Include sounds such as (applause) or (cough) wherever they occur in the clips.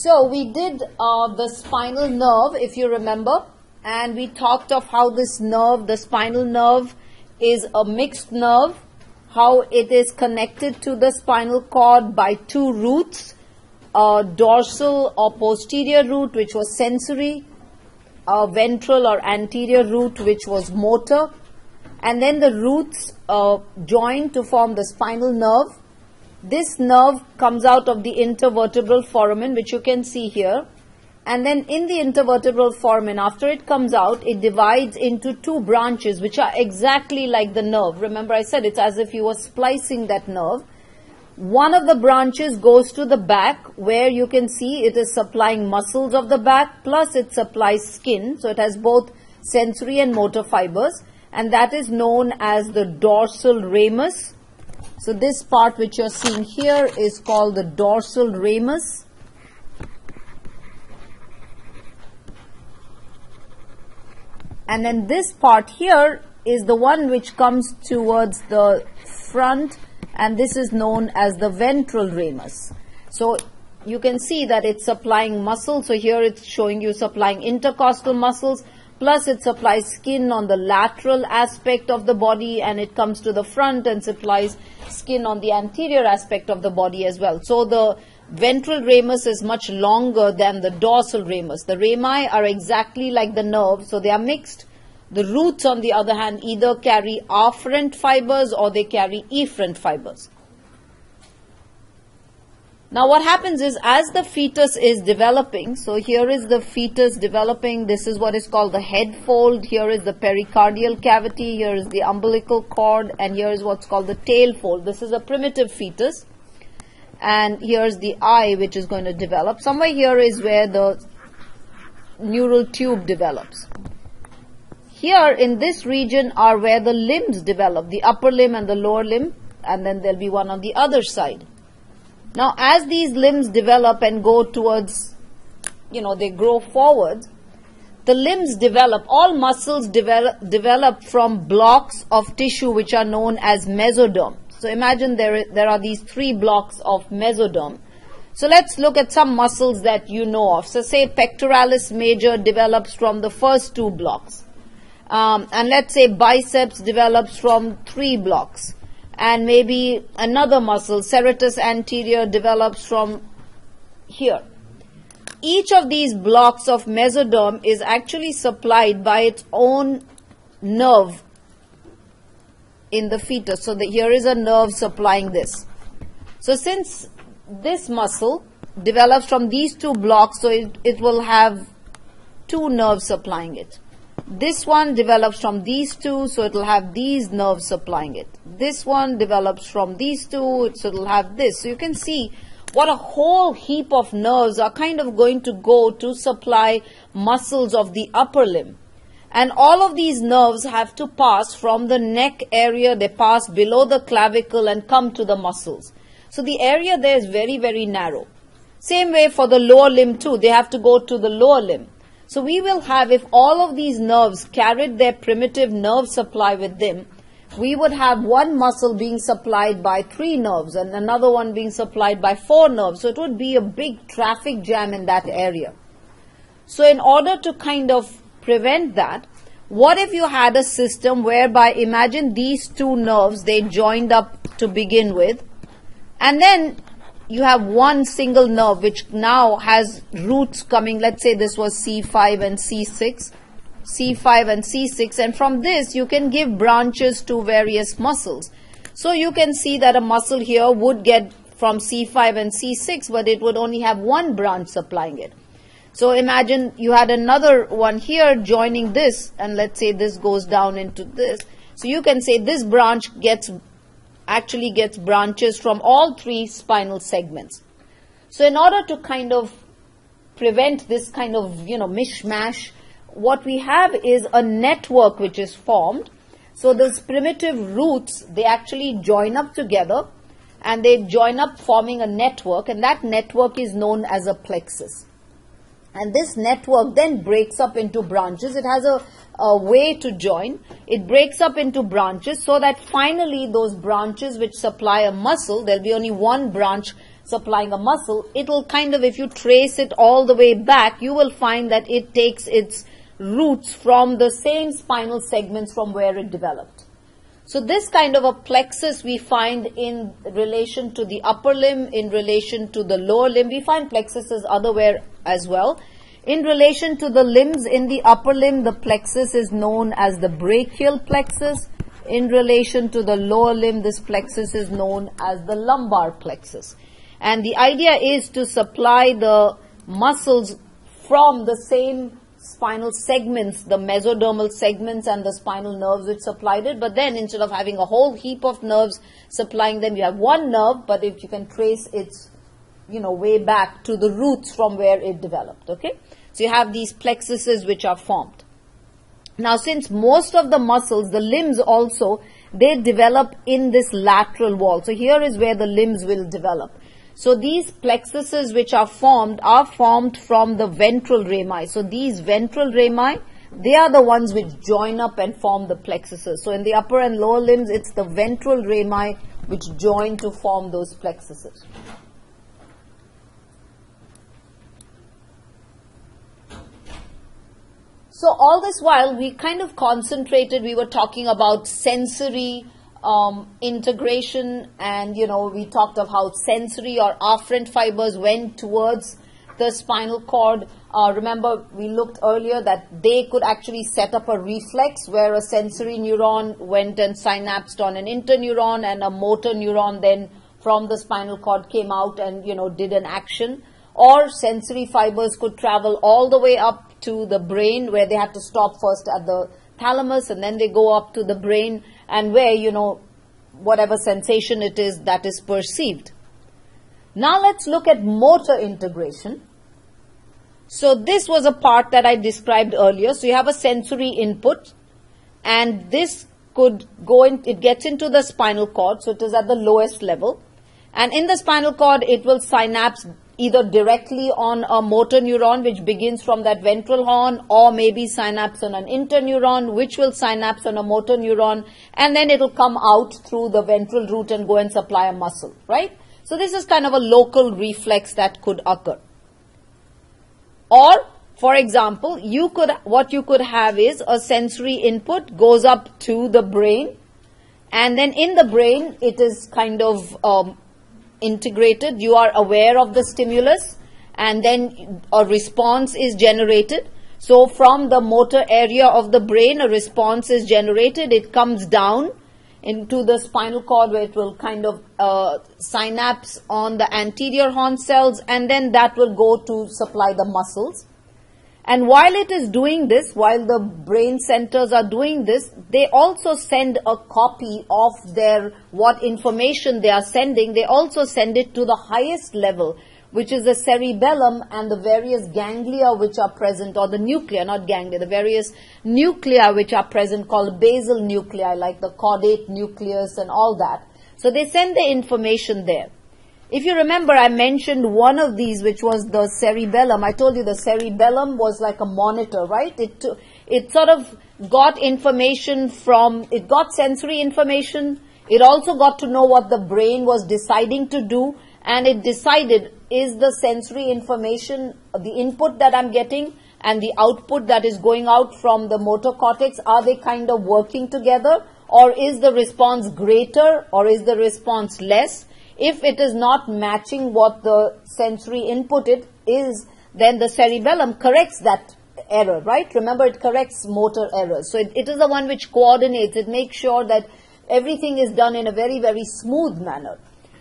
So we did uh, the spinal nerve, if you remember, and we talked of how this nerve, the spinal nerve, is a mixed nerve, how it is connected to the spinal cord by two roots, a dorsal or posterior root, which was sensory, a ventral or anterior root, which was motor, and then the roots uh, join to form the spinal nerve. This nerve comes out of the intervertebral foramen, which you can see here. And then in the intervertebral foramen, after it comes out, it divides into two branches, which are exactly like the nerve. Remember, I said it's as if you were splicing that nerve. One of the branches goes to the back, where you can see it is supplying muscles of the back, plus it supplies skin. So it has both sensory and motor fibers and that is known as the dorsal ramus. So this part which you're seeing here is called the dorsal ramus. And then this part here is the one which comes towards the front and this is known as the ventral ramus. So you can see that it's supplying muscle. So here it's showing you supplying intercostal muscles plus it supplies skin on the lateral aspect of the body and it comes to the front and supplies skin on the anterior aspect of the body as well. So the ventral ramus is much longer than the dorsal ramus. The rami are exactly like the nerve, so they are mixed. The roots, on the other hand, either carry afferent fibers or they carry efferent fibers. Now what happens is as the fetus is developing, so here is the fetus developing, this is what is called the head fold, here is the pericardial cavity, here is the umbilical cord, and here is what's called the tail fold. This is a primitive fetus. And here's the eye which is going to develop. Somewhere here is where the neural tube develops. Here in this region are where the limbs develop, the upper limb and the lower limb, and then there'll be one on the other side. Now, as these limbs develop and go towards, you know, they grow forward, the limbs develop, all muscles develop, develop from blocks of tissue which are known as mesoderm. So imagine there, there are these three blocks of mesoderm. So let's look at some muscles that you know of. So say pectoralis major develops from the first two blocks. Um, and let's say biceps develops from three blocks and maybe another muscle, serratus anterior, develops from here. Each of these blocks of mesoderm is actually supplied by its own nerve in the fetus. So the, here is a nerve supplying this. So since this muscle develops from these two blocks, so it, it will have two nerves supplying it. This one develops from these two, so it will have these nerves supplying it. This one develops from these two, so it will have this. So you can see what a whole heap of nerves are kind of going to go to supply muscles of the upper limb. And all of these nerves have to pass from the neck area, they pass below the clavicle and come to the muscles. So the area there is very, very narrow. Same way for the lower limb too, they have to go to the lower limb. So we will have, if all of these nerves carried their primitive nerve supply with them, we would have one muscle being supplied by three nerves and another one being supplied by four nerves. So it would be a big traffic jam in that area. So in order to kind of prevent that, what if you had a system whereby imagine these two nerves, they joined up to begin with, and then you have one single nerve which now has roots coming. Let's say this was C5 and C6, C5 and C6, and from this you can give branches to various muscles. So you can see that a muscle here would get from C5 and C6, but it would only have one branch supplying it. So imagine you had another one here joining this, and let's say this goes down into this. So you can say this branch gets actually gets branches from all three spinal segments. So in order to kind of prevent this kind of, you know, mishmash, what we have is a network which is formed. So those primitive roots, they actually join up together and they join up forming a network and that network is known as a plexus. And this network then breaks up into branches. It has a, a way to join. It breaks up into branches so that finally those branches which supply a muscle, there'll be only one branch supplying a muscle, it'll kind of, if you trace it all the way back, you will find that it takes its roots from the same spinal segments from where it developed. So this kind of a plexus we find in relation to the upper limb, in relation to the lower limb. We find plexuses otherwhere as well. In relation to the limbs in the upper limb, the plexus is known as the brachial plexus. In relation to the lower limb, this plexus is known as the lumbar plexus. And the idea is to supply the muscles from the same spinal segments, the mesodermal segments and the spinal nerves which supplied it. But then instead of having a whole heap of nerves supplying them, you have one nerve, but if you can trace its, you know, way back to the roots from where it developed, okay? So you have these plexuses which are formed. Now since most of the muscles, the limbs also, they develop in this lateral wall. So here is where the limbs will develop. So these plexuses which are formed are formed from the ventral rami. So these ventral rami, they are the ones which join up and form the plexuses. So in the upper and lower limbs, it's the ventral rami which join to form those plexuses. So all this while we kind of concentrated, we were talking about sensory um, integration and you know we talked of how sensory or afferent fibers went towards the spinal cord. Uh, remember we looked earlier that they could actually set up a reflex where a sensory neuron went and synapsed on an interneuron and a motor neuron then from the spinal cord came out and you know did an action. Or sensory fibers could travel all the way up to the brain where they have to stop first at the thalamus and then they go up to the brain and where, you know, whatever sensation it is that is perceived. Now let's look at motor integration. So this was a part that I described earlier. So you have a sensory input and this could go in, it gets into the spinal cord. So it is at the lowest level. And in the spinal cord, it will synapse either directly on a motor neuron which begins from that ventral horn or maybe synapse on an interneuron which will synapse on a motor neuron and then it will come out through the ventral root and go and supply a muscle, right? So this is kind of a local reflex that could occur. Or, for example, you could, what you could have is a sensory input goes up to the brain and then in the brain it is kind of um, integrated, you are aware of the stimulus and then a response is generated. So from the motor area of the brain, a response is generated. It comes down into the spinal cord where it will kind of uh, synapse on the anterior horn cells and then that will go to supply the muscles. And while it is doing this, while the brain centers are doing this, they also send a copy of their, what information they are sending, they also send it to the highest level, which is the cerebellum and the various ganglia which are present, or the nuclei, not ganglia, the various nuclei which are present called basal nuclei, like the caudate nucleus and all that. So they send the information there. If you remember, I mentioned one of these, which was the cerebellum. I told you the cerebellum was like a monitor, right? It, it sort of got information from, it got sensory information. It also got to know what the brain was deciding to do. And it decided, is the sensory information, the input that I'm getting and the output that is going out from the motor cortex, are they kind of working together? Or is the response greater or is the response less? If it is not matching what the sensory input it is, then the cerebellum corrects that error, right? Remember, it corrects motor errors. So it, it is the one which coordinates. It makes sure that everything is done in a very, very smooth manner.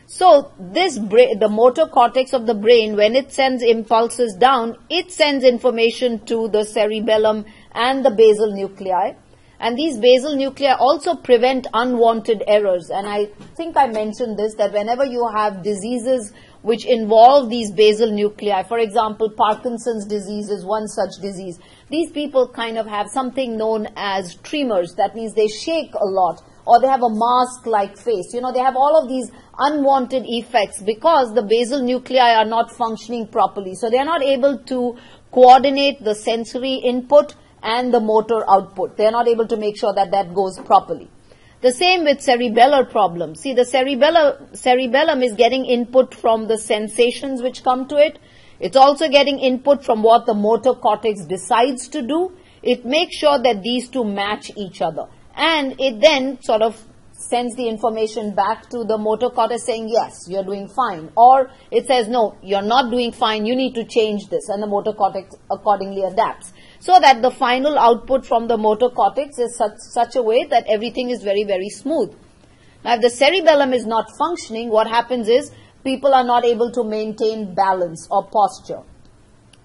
So this the motor cortex of the brain, when it sends impulses down, it sends information to the cerebellum and the basal nuclei. And these basal nuclei also prevent unwanted errors. And I think I mentioned this that whenever you have diseases which involve these basal nuclei, for example, Parkinson's disease is one such disease. These people kind of have something known as tremors. That means they shake a lot or they have a mask-like face. You know, they have all of these unwanted effects because the basal nuclei are not functioning properly. So they are not able to coordinate the sensory input and the motor output. They are not able to make sure that that goes properly. The same with cerebellar problems. See, the cerebellar, cerebellum is getting input from the sensations which come to it. It's also getting input from what the motor cortex decides to do. It makes sure that these two match each other. And it then sort of sends the information back to the motor cortex saying, yes, you're doing fine. Or it says, no, you're not doing fine, you need to change this. And the motor cortex accordingly adapts. So that the final output from the motor cortex is such, such a way that everything is very, very smooth. Now, if the cerebellum is not functioning, what happens is people are not able to maintain balance or posture.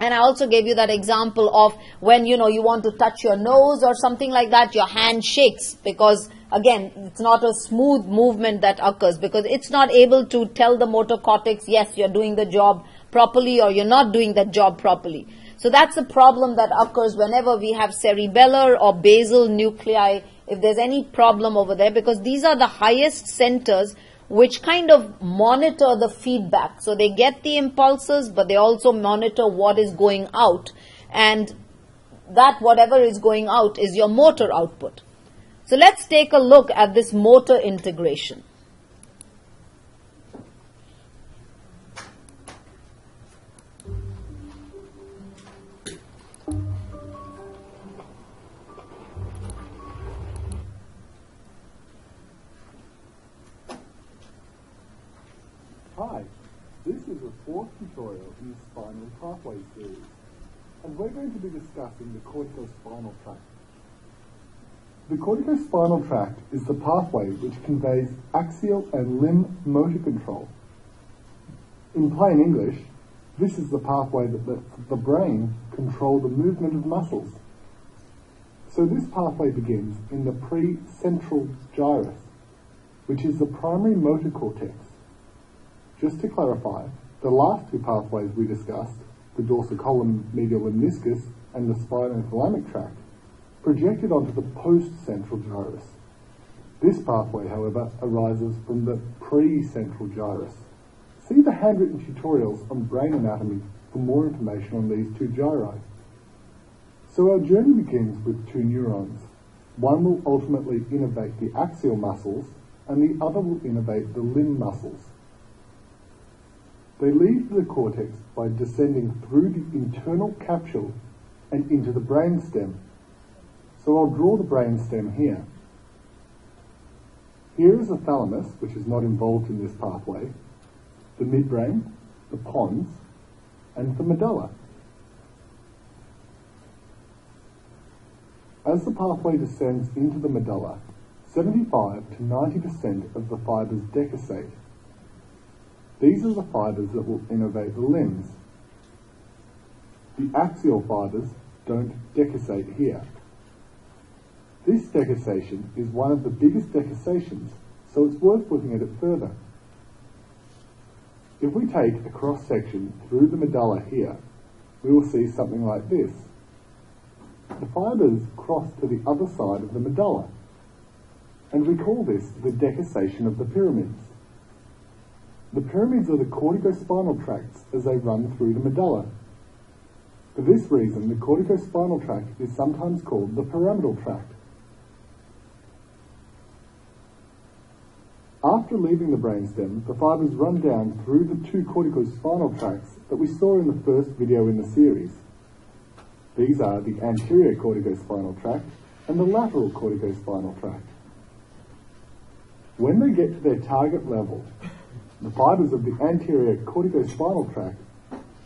And I also gave you that example of when, you know, you want to touch your nose or something like that, your hand shakes because again, it's not a smooth movement that occurs because it's not able to tell the motor cortex, yes, you're doing the job properly or you're not doing that job properly. So that's a problem that occurs whenever we have cerebellar or basal nuclei, if there's any problem over there, because these are the highest centers which kind of monitor the feedback. So they get the impulses, but they also monitor what is going out. And that whatever is going out is your motor output. So let's take a look at this motor integration. Hi, this is the fourth tutorial in the Spinal Pathway series, and we're going to be discussing the corticospinal tract. The corticospinal tract is the pathway which conveys axial and limb motor control. In plain English, this is the pathway that lets the brain control the movement of muscles. So this pathway begins in the precentral gyrus, which is the primary motor cortex just to clarify, the last two pathways we discussed, the dorsal column medial lemniscus and the spinothalamic tract, projected onto the post-central gyrus. This pathway, however, arises from the pre-central gyrus. See the handwritten tutorials on brain anatomy for more information on these two gyri. So our journey begins with two neurons. One will ultimately innervate the axial muscles and the other will innervate the limb muscles. They leave the cortex by descending through the internal capsule and into the brainstem. So I'll draw the brainstem here. Here is the thalamus, which is not involved in this pathway, the midbrain, the pons, and the medulla. As the pathway descends into the medulla, 75 to 90% of the fibers decussate these are the fibres that will innervate the limbs. The axial fibres don't decussate here. This decussation is one of the biggest decussations, so it's worth looking at it further. If we take a cross section through the medulla here, we will see something like this. The fibres cross to the other side of the medulla, and we call this the decussation of the pyramids. The pyramids are the corticospinal tracts as they run through the medulla. For this reason, the corticospinal tract is sometimes called the pyramidal tract. After leaving the brainstem, the fibers run down through the two corticospinal tracts that we saw in the first video in the series. These are the anterior corticospinal tract and the lateral corticospinal tract. When they get to their target level, the fibers of the anterior corticospinal tract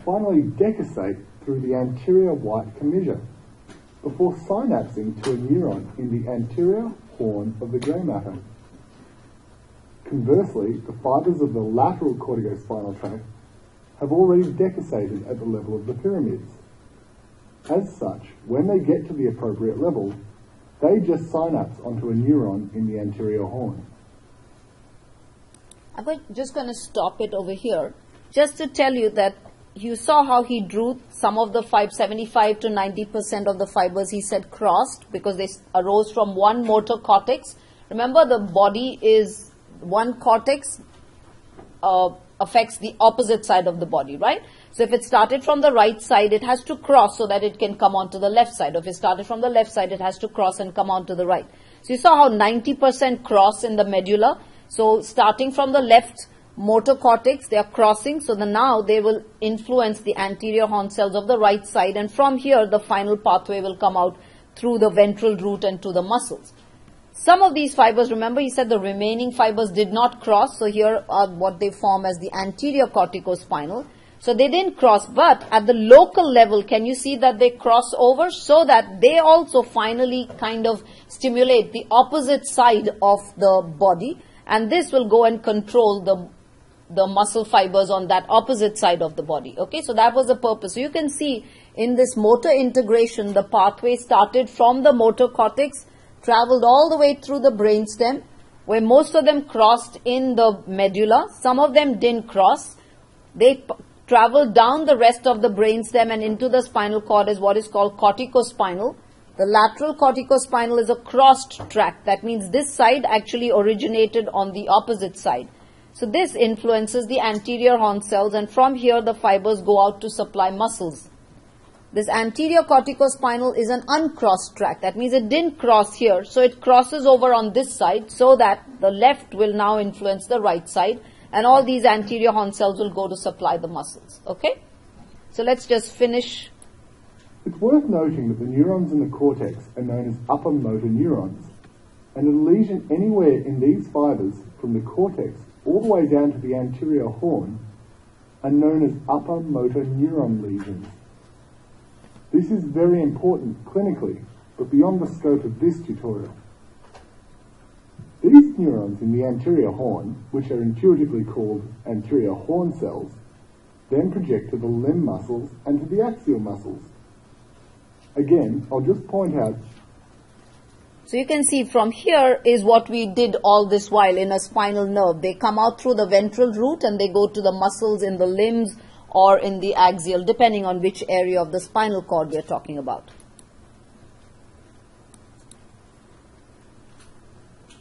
finally decussate through the anterior white commissure before synapsing to a neuron in the anterior horn of the grey matter. Conversely, the fibers of the lateral corticospinal tract have already decussated at the level of the pyramids. As such, when they get to the appropriate level, they just synapse onto a neuron in the anterior horn. I'm just going to stop it over here just to tell you that you saw how he drew some of the 575 to 90% of the fibers he said crossed because they arose from one motor cortex. Remember the body is one cortex uh, affects the opposite side of the body, right? So if it started from the right side, it has to cross so that it can come onto the left side. If it started from the left side, it has to cross and come onto the right. So you saw how 90% cross in the medulla. So starting from the left motor cortex, they are crossing. So the, now they will influence the anterior horn cells of the right side. And from here, the final pathway will come out through the ventral root and to the muscles. Some of these fibers, remember he said the remaining fibers did not cross. So here are what they form as the anterior corticospinal. So they didn't cross, but at the local level, can you see that they cross over so that they also finally kind of stimulate the opposite side of the body and this will go and control the the muscle fibers on that opposite side of the body. Okay, so that was the purpose. So you can see in this motor integration, the pathway started from the motor cortex, traveled all the way through the brainstem, where most of them crossed in the medulla. Some of them didn't cross. They traveled down the rest of the brainstem and into the spinal cord is what is called corticospinal. The lateral corticospinal is a crossed tract. That means this side actually originated on the opposite side. So this influences the anterior horn cells and from here the fibers go out to supply muscles. This anterior corticospinal is an uncrossed tract. That means it didn't cross here. So it crosses over on this side so that the left will now influence the right side and all these anterior horn cells will go to supply the muscles. Okay? So let's just finish. It's worth noting that the neurons in the cortex are known as upper motor neurons, and a lesion anywhere in these fibers from the cortex all the way down to the anterior horn are known as upper motor neuron lesions. This is very important clinically, but beyond the scope of this tutorial. These neurons in the anterior horn, which are intuitively called anterior horn cells, then project to the limb muscles and to the axial muscles. Again, I'll just point out. So you can see from here is what we did all this while in a spinal nerve. They come out through the ventral root and they go to the muscles in the limbs or in the axial, depending on which area of the spinal cord we're talking about.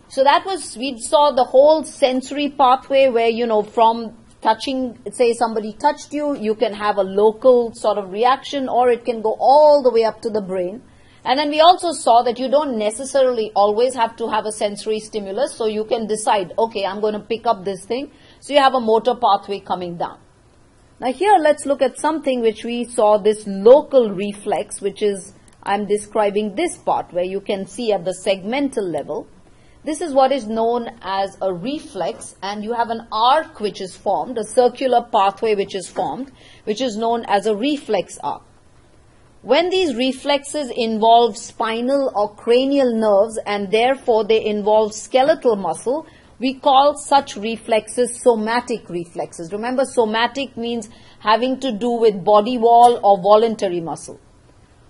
So that was, we saw the whole sensory pathway where, you know, from touching, say somebody touched you, you can have a local sort of reaction or it can go all the way up to the brain. And then we also saw that you don't necessarily always have to have a sensory stimulus, so you can decide, okay, I'm going to pick up this thing. So you have a motor pathway coming down. Now here let's look at something which we saw this local reflex, which is, I'm describing this part where you can see at the segmental level. This is what is known as a reflex and you have an arc which is formed, a circular pathway which is formed, which is known as a reflex arc. When these reflexes involve spinal or cranial nerves and therefore they involve skeletal muscle, we call such reflexes somatic reflexes. Remember, somatic means having to do with body wall or voluntary muscle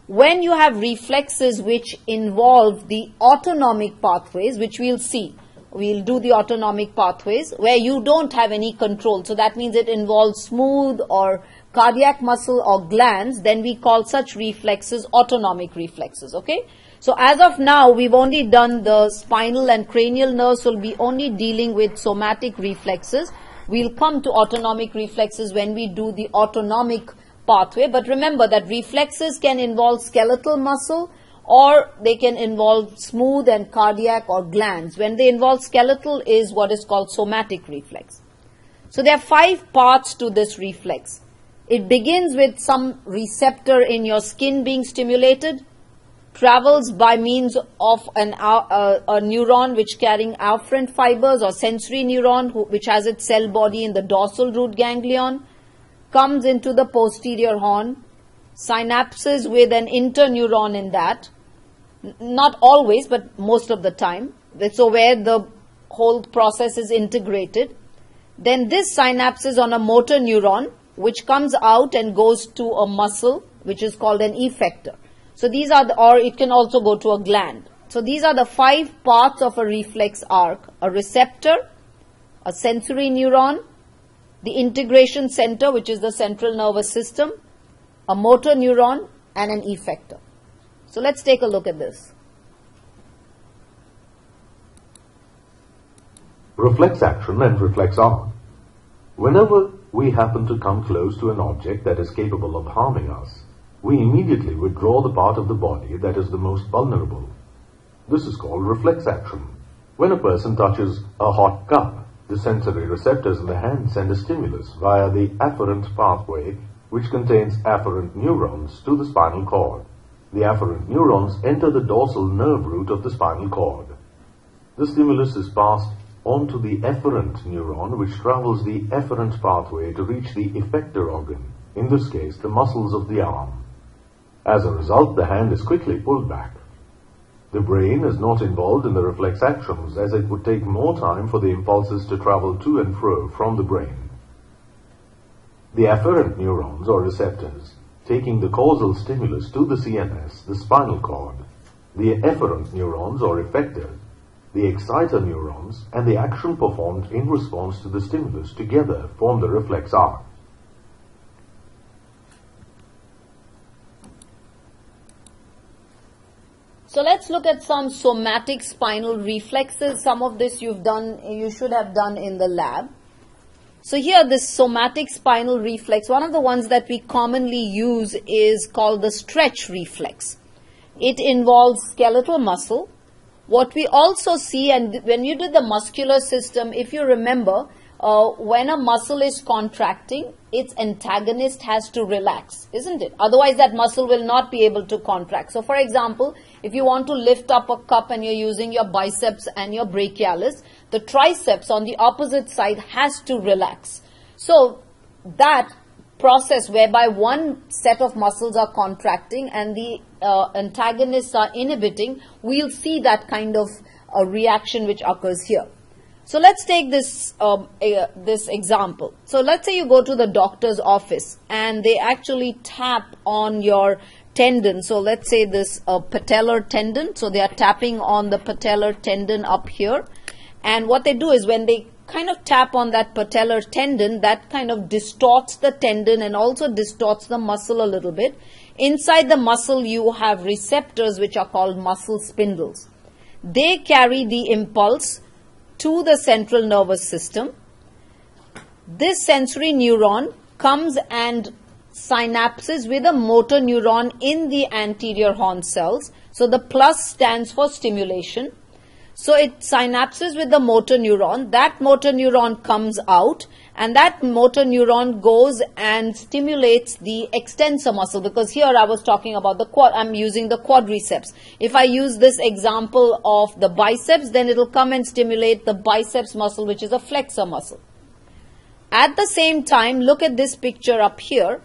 when you have reflexes which involve the autonomic pathways, which we'll see, we'll do the autonomic pathways where you don't have any control. So that means it involves smooth or cardiac muscle or glands, then we call such reflexes autonomic reflexes, okay? So as of now, we've only done the spinal and cranial nerves, we'll be only dealing with somatic reflexes. We'll come to autonomic reflexes when we do the autonomic pathway. But remember that reflexes can involve skeletal muscle or they can involve smooth and cardiac or glands. When they involve skeletal is what is called somatic reflex. So there are five parts to this reflex. It begins with some receptor in your skin being stimulated, travels by means of an, uh, a neuron which carrying afferent fibers or sensory neuron who, which has its cell body in the dorsal root ganglion, comes into the posterior horn, synapses with an interneuron in that, not always, but most of the time. So where the whole process is integrated. Then this synapse is on a motor neuron, which comes out and goes to a muscle, which is called an effector. So these are, the, or it can also go to a gland. So these are the five parts of a reflex arc. A receptor, a sensory neuron, the integration center, which is the central nervous system, a motor neuron, and an effector. So let's take a look at this. Reflex action and reflex arc. Whenever we happen to come close to an object that is capable of harming us, we immediately withdraw the part of the body that is the most vulnerable. This is called reflex action. When a person touches a hot cup, the sensory receptors in the hand send a stimulus via the afferent pathway which contains afferent neurons to the spinal cord. The afferent neurons enter the dorsal nerve root of the spinal cord. The stimulus is passed on to the efferent neuron which travels the efferent pathway to reach the effector organ, in this case the muscles of the arm. As a result, the hand is quickly pulled back. The brain is not involved in the reflex actions as it would take more time for the impulses to travel to and fro from the brain. The afferent neurons or receptors taking the causal stimulus to the CNS, the spinal cord, the efferent neurons or effectors, the exciter neurons, and the action performed in response to the stimulus together form the reflex arc. So let's look at some somatic spinal reflexes. Some of this you've done, you should have done in the lab. So here this somatic spinal reflex, one of the ones that we commonly use is called the stretch reflex. It involves skeletal muscle. What we also see, and when you did the muscular system, if you remember, uh, when a muscle is contracting, its antagonist has to relax, isn't it? Otherwise, that muscle will not be able to contract. So, for example, if you want to lift up a cup and you're using your biceps and your brachialis, the triceps on the opposite side has to relax. So, that process whereby one set of muscles are contracting and the uh, antagonists are inhibiting, we'll see that kind of uh, reaction which occurs here. So let's take this um, this example. So let's say you go to the doctor's office and they actually tap on your tendon. So let's say this uh, patellar tendon. So they are tapping on the patellar tendon up here. And what they do is when they kind of tap on that patellar tendon, that kind of distorts the tendon and also distorts the muscle a little bit. Inside the muscle, you have receptors which are called muscle spindles. They carry the impulse to the central nervous system. This sensory neuron comes and synapses with a motor neuron in the anterior horn cells. So the plus stands for stimulation. So it synapses with the motor neuron. That motor neuron comes out and that motor neuron goes and stimulates the extensor muscle because here I was talking about the quad, I'm using the quadriceps. If I use this example of the biceps, then it will come and stimulate the biceps muscle, which is a flexor muscle. At the same time, look at this picture up here.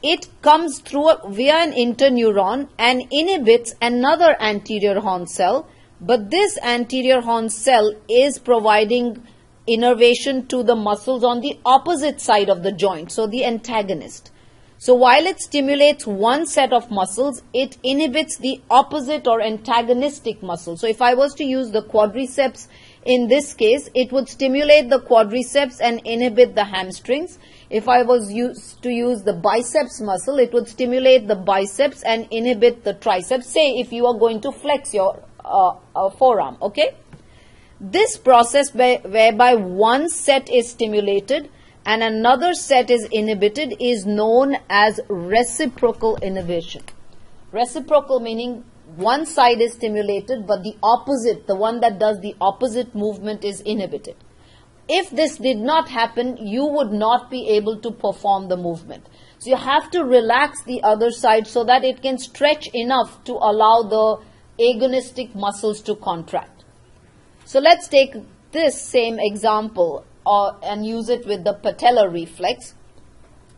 It comes through a, via an interneuron and inhibits another anterior horn cell, but this anterior horn cell is providing innervation to the muscles on the opposite side of the joint, so the antagonist. So while it stimulates one set of muscles, it inhibits the opposite or antagonistic muscle. So if I was to use the quadriceps in this case, it would stimulate the quadriceps and inhibit the hamstrings. If I was used to use the biceps muscle, it would stimulate the biceps and inhibit the triceps. Say if you are going to flex your uh, uh, forearm, okay? This process whereby one set is stimulated and another set is inhibited is known as reciprocal inhibition. Reciprocal meaning one side is stimulated but the opposite, the one that does the opposite movement is inhibited. If this did not happen, you would not be able to perform the movement. So you have to relax the other side so that it can stretch enough to allow the agonistic muscles to contract. So let's take this same example uh, and use it with the patellar reflex.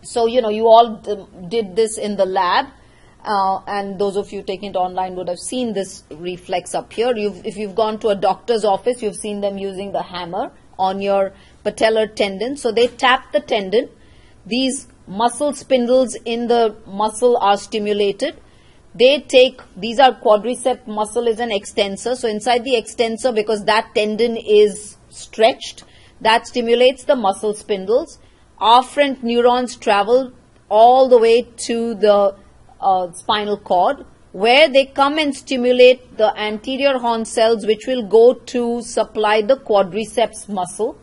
So, you know, you all did this in the lab. Uh, and those of you taking it online would have seen this reflex up here. You've, if you've gone to a doctor's office, you've seen them using the hammer on your patellar tendon. So they tap the tendon. These muscle spindles in the muscle are stimulated they take these are quadricep muscle is an extensor. So inside the extensor because that tendon is stretched that stimulates the muscle spindles. Afferent neurons travel all the way to the uh, spinal cord where they come and stimulate the anterior horn cells which will go to supply the quadriceps muscle.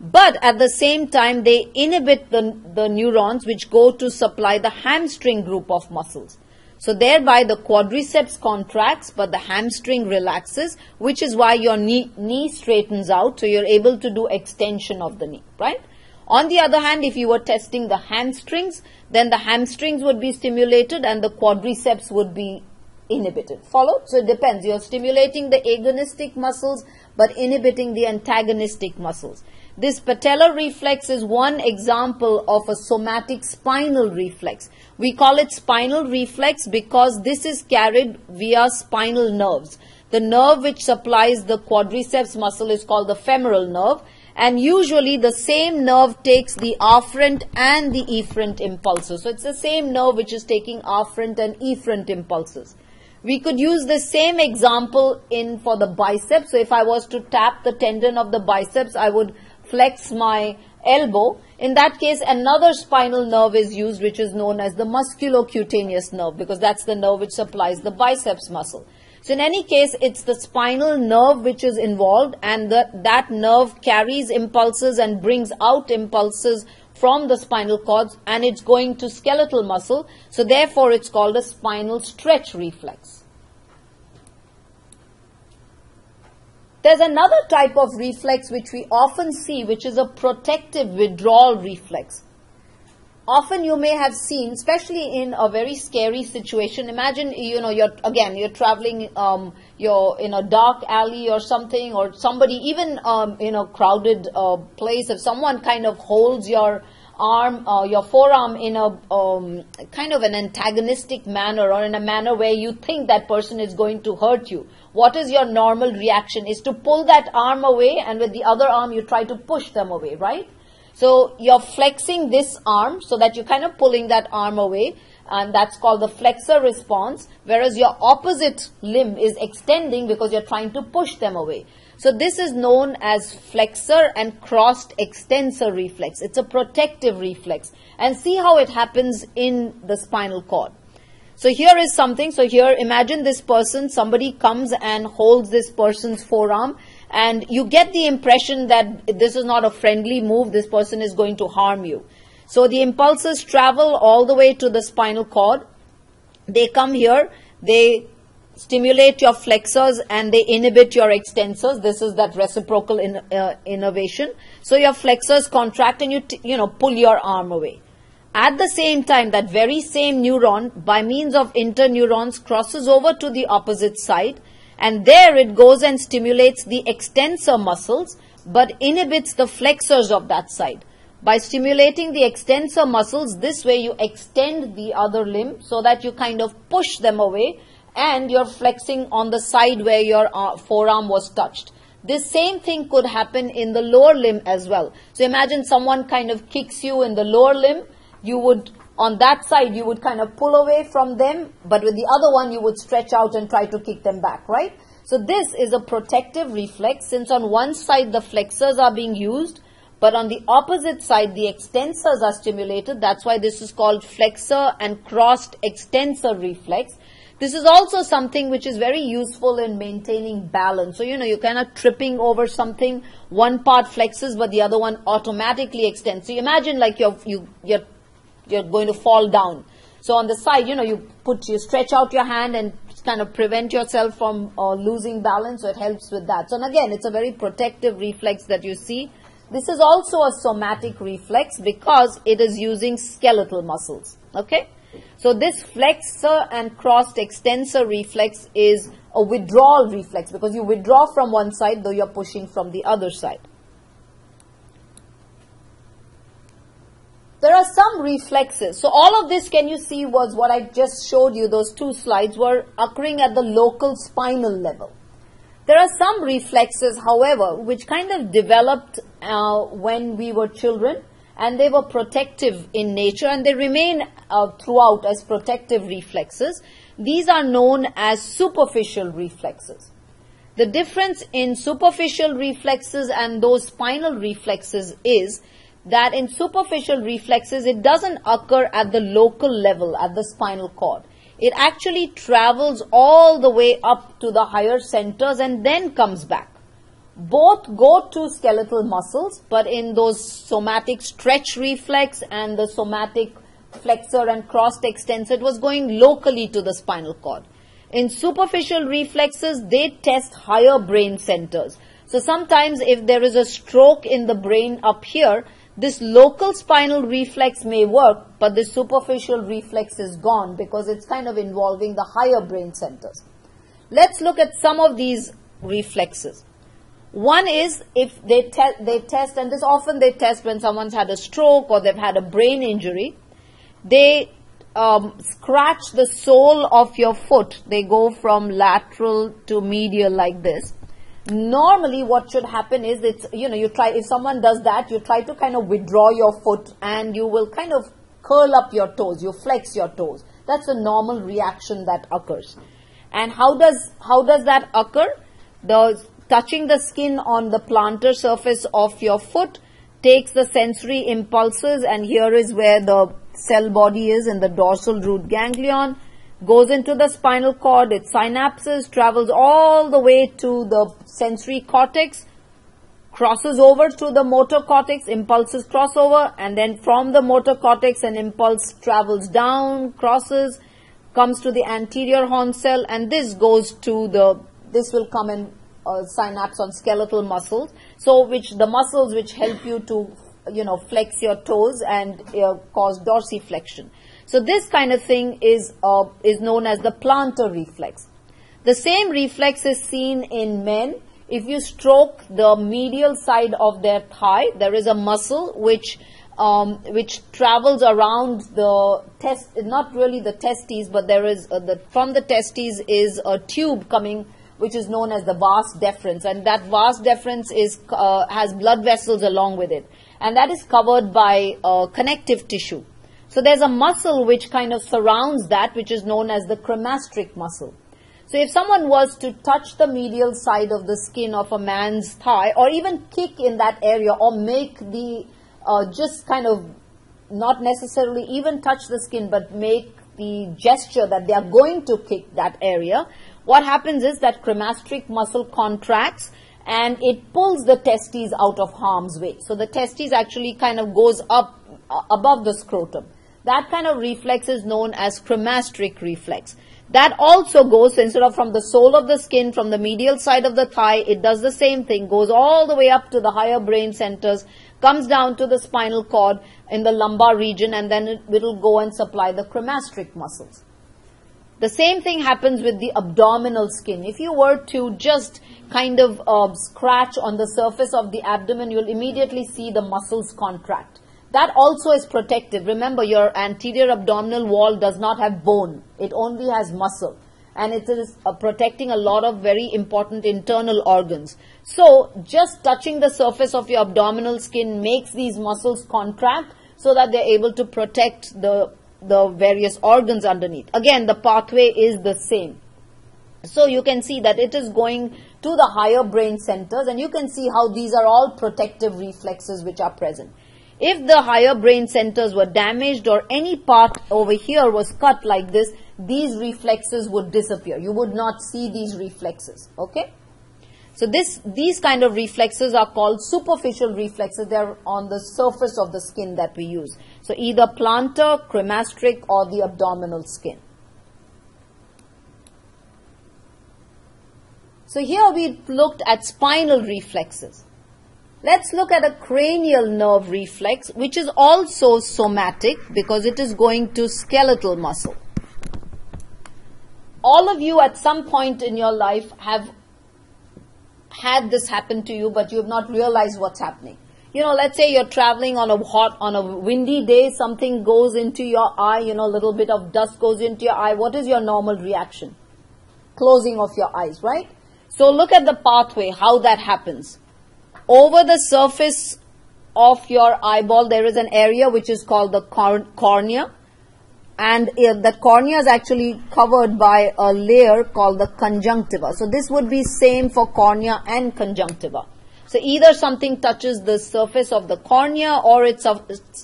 But at the same time they inhibit the, the neurons which go to supply the hamstring group of muscles So thereby the quadriceps contracts, but the hamstring relaxes, which is why your knee, knee straightens out. So you're able to do extension of the knee, right? On the other hand, if you were testing the hamstrings, then the hamstrings would be stimulated and the quadriceps would be inhibited. Follow? So it depends. You're stimulating the agonistic muscles but inhibiting the antagonistic muscles. This patellar reflex is one example of a somatic spinal reflex. We call it spinal reflex because this is carried via spinal nerves. The nerve which supplies the quadriceps muscle is called the femoral nerve and usually the same nerve takes the afferent and the efferent impulses. So it's the same nerve which is taking afferent and efferent impulses. We could use the same example in for the biceps. So if I was to tap the tendon of the biceps, I would flex my elbow. In that case, another spinal nerve is used, which is known as the musculocutaneous nerve, because that's the nerve which supplies the biceps muscle. So in any case, it's the spinal nerve which is involved, and the, that nerve carries impulses and brings out impulses from the spinal cords and it's going to skeletal muscle. So therefore it's called a spinal stretch reflex. There's another type of reflex which we often see which is a protective withdrawal reflex. Often you may have seen, especially in a very scary situation. Imagine, you know, you're again, you're traveling, um, you're in a dark alley or something, or somebody, even um, in a crowded uh, place. If someone kind of holds your arm, uh, your forearm in a um, kind of an antagonistic manner or in a manner where you think that person is going to hurt you, what is your normal reaction? Is to pull that arm away and with the other arm you try to push them away, right? So you're flexing this arm so that you're kind of pulling that arm away and that's called the flexor response whereas your opposite limb is extending because you're trying to push them away. So this is known as flexor and crossed extensor reflex. It's a protective reflex. And see how it happens in the spinal cord. So here is something. So here imagine this person, somebody comes and holds this person's forearm and you get the impression that this is not a friendly move, this person is going to harm you. So the impulses travel all the way to the spinal cord. They come here, they stimulate your flexors and they inhibit your extensors. This is that reciprocal in, uh, innervation. So your flexors contract and you, you know, pull your arm away. At the same time, that very same neuron, by means of interneurons, crosses over to the opposite side and there it goes and stimulates the extensor muscles but inhibits the flexors of that side. By stimulating the extensor muscles, this way you extend the other limb so that you kind of push them away and you're flexing on the side where your uh, forearm was touched. This same thing could happen in the lower limb as well. So imagine someone kind of kicks you in the lower limb. You would, on that side, you would kind of pull away from them, but with the other one, you would stretch out and try to kick them back, right? So this is a protective reflex since on one side the flexors are being used, but on the opposite side the extensors are stimulated. That's why this is called flexor and crossed extensor reflex. This is also something which is very useful in maintaining balance. So, you know, you're kind of tripping over something, one part flexes, but the other one automatically extends. So imagine like you're, you, you're, you're going to fall down. So on the side, you know, you put, you stretch out your hand and kind of prevent yourself from uh, losing balance. So it helps with that. So and again, it's a very protective reflex that you see. This is also a somatic reflex because it is using skeletal muscles. Okay. So this flexor and crossed extensor reflex is a withdrawal reflex because you withdraw from one side though you're pushing from the other side. There are some reflexes. So all of this can you see was what I just showed you, those two slides were occurring at the local spinal level. There are some reflexes, however, which kind of developed uh, when we were children and they were protective in nature and they remain uh, throughout as protective reflexes. These are known as superficial reflexes. The difference in superficial reflexes and those spinal reflexes is that in superficial reflexes, it doesn't occur at the local level, at the spinal cord. It actually travels all the way up to the higher centers and then comes back both go to skeletal muscles, but in those somatic stretch reflex and the somatic flexor and crossed extensor, it was going locally to the spinal cord. In superficial reflexes, they test higher brain centers. So sometimes if there is a stroke in the brain up here, this local spinal reflex may work, but the superficial reflex is gone because it's kind of involving the higher brain centers. Let's look at some of these reflexes. One is if they, te- they test, and this often they test when someone's had a stroke or they've had a brain injury, they um, scratch the sole of your foot. They go from lateral to medial like this. Normally, what should happen is it's, you know, you try, if someone does that, you try to kind of withdraw your foot and you will kind of curl up your toes, you flex your toes. That's a normal reaction that occurs. And how does, how does that occur? The touching the skin on the plantar surface of your foot takes the sensory impulses and here is where the cell body is in the dorsal root ganglion goes into the spinal cord it synapses travels all the way to the sensory cortex crosses over to the motor cortex impulses cross over and then from the motor cortex an impulse travels down crosses comes to the anterior horn cell and this goes to the this will come in uh, synapse on skeletal muscles. So, which the muscles which help you to, you know, flex your toes and uh, cause dorsiflexion. So, this kind of thing is uh, is known as the plantar reflex. The same reflex is seen in men. If you stroke the medial side of their thigh, there is a muscle which um, which travels around the test, not really the testes, but there is uh, the from the testes is a tube coming which is known as the vas deferens, and that vas deferens is uh, has blood vessels along with it, and that is covered by uh, connective tissue. So there's a muscle which kind of surrounds that, which is known as the cremastric muscle. So if someone was to touch the medial side of the skin of a man's thigh, or even kick in that area, or make the uh, just kind of not necessarily even touch the skin, but make the gesture that they are going to kick that area, what happens is that cremastric muscle contracts and it pulls the testes out of harm's way. So the testes actually kind of goes up uh, above the scrotum. That kind of reflex is known as cremastric reflex. That also goes instead of from the sole of the skin, from the medial side of the thigh, it does the same thing, goes all the way up to the higher brain centers, comes down to the spinal cord in the lumbar region, and then it will go and supply the cremastric muscles. The same thing happens with the abdominal skin. If you were to just kind of uh, scratch on the surface of the abdomen, you'll immediately see the muscles contract. That also is protective. Remember, your anterior abdominal wall does not have bone. It only has muscle. And it is uh, protecting a lot of very important internal organs. So, just touching the surface of your abdominal skin makes these muscles contract so that they're able to protect the the various organs underneath. Again, the pathway is the same. So you can see that it is going to the higher brain centers and you can see how these are all protective reflexes which are present. If the higher brain centers were damaged or any part over here was cut like this, these reflexes would disappear. You would not see these reflexes. Okay? So this, these kind of reflexes are called superficial reflexes. They're on the surface of the skin that we use. So either plantar, cremastric or the abdominal skin. So here we looked at spinal reflexes. Let's look at a cranial nerve reflex which is also somatic because it is going to skeletal muscle. All of you at some point in your life have had this happen to you, but you have not realized what's happening. You know, let's say you're traveling on a hot, on a windy day, something goes into your eye, you know, a little bit of dust goes into your eye. What is your normal reaction? Closing of your eyes, right? So look at the pathway, how that happens. Over the surface of your eyeball, there is an area which is called the cornea and uh, the cornea is actually covered by a layer called the conjunctiva. So this would be same for cornea and conjunctiva. So either something touches the surface of the cornea or it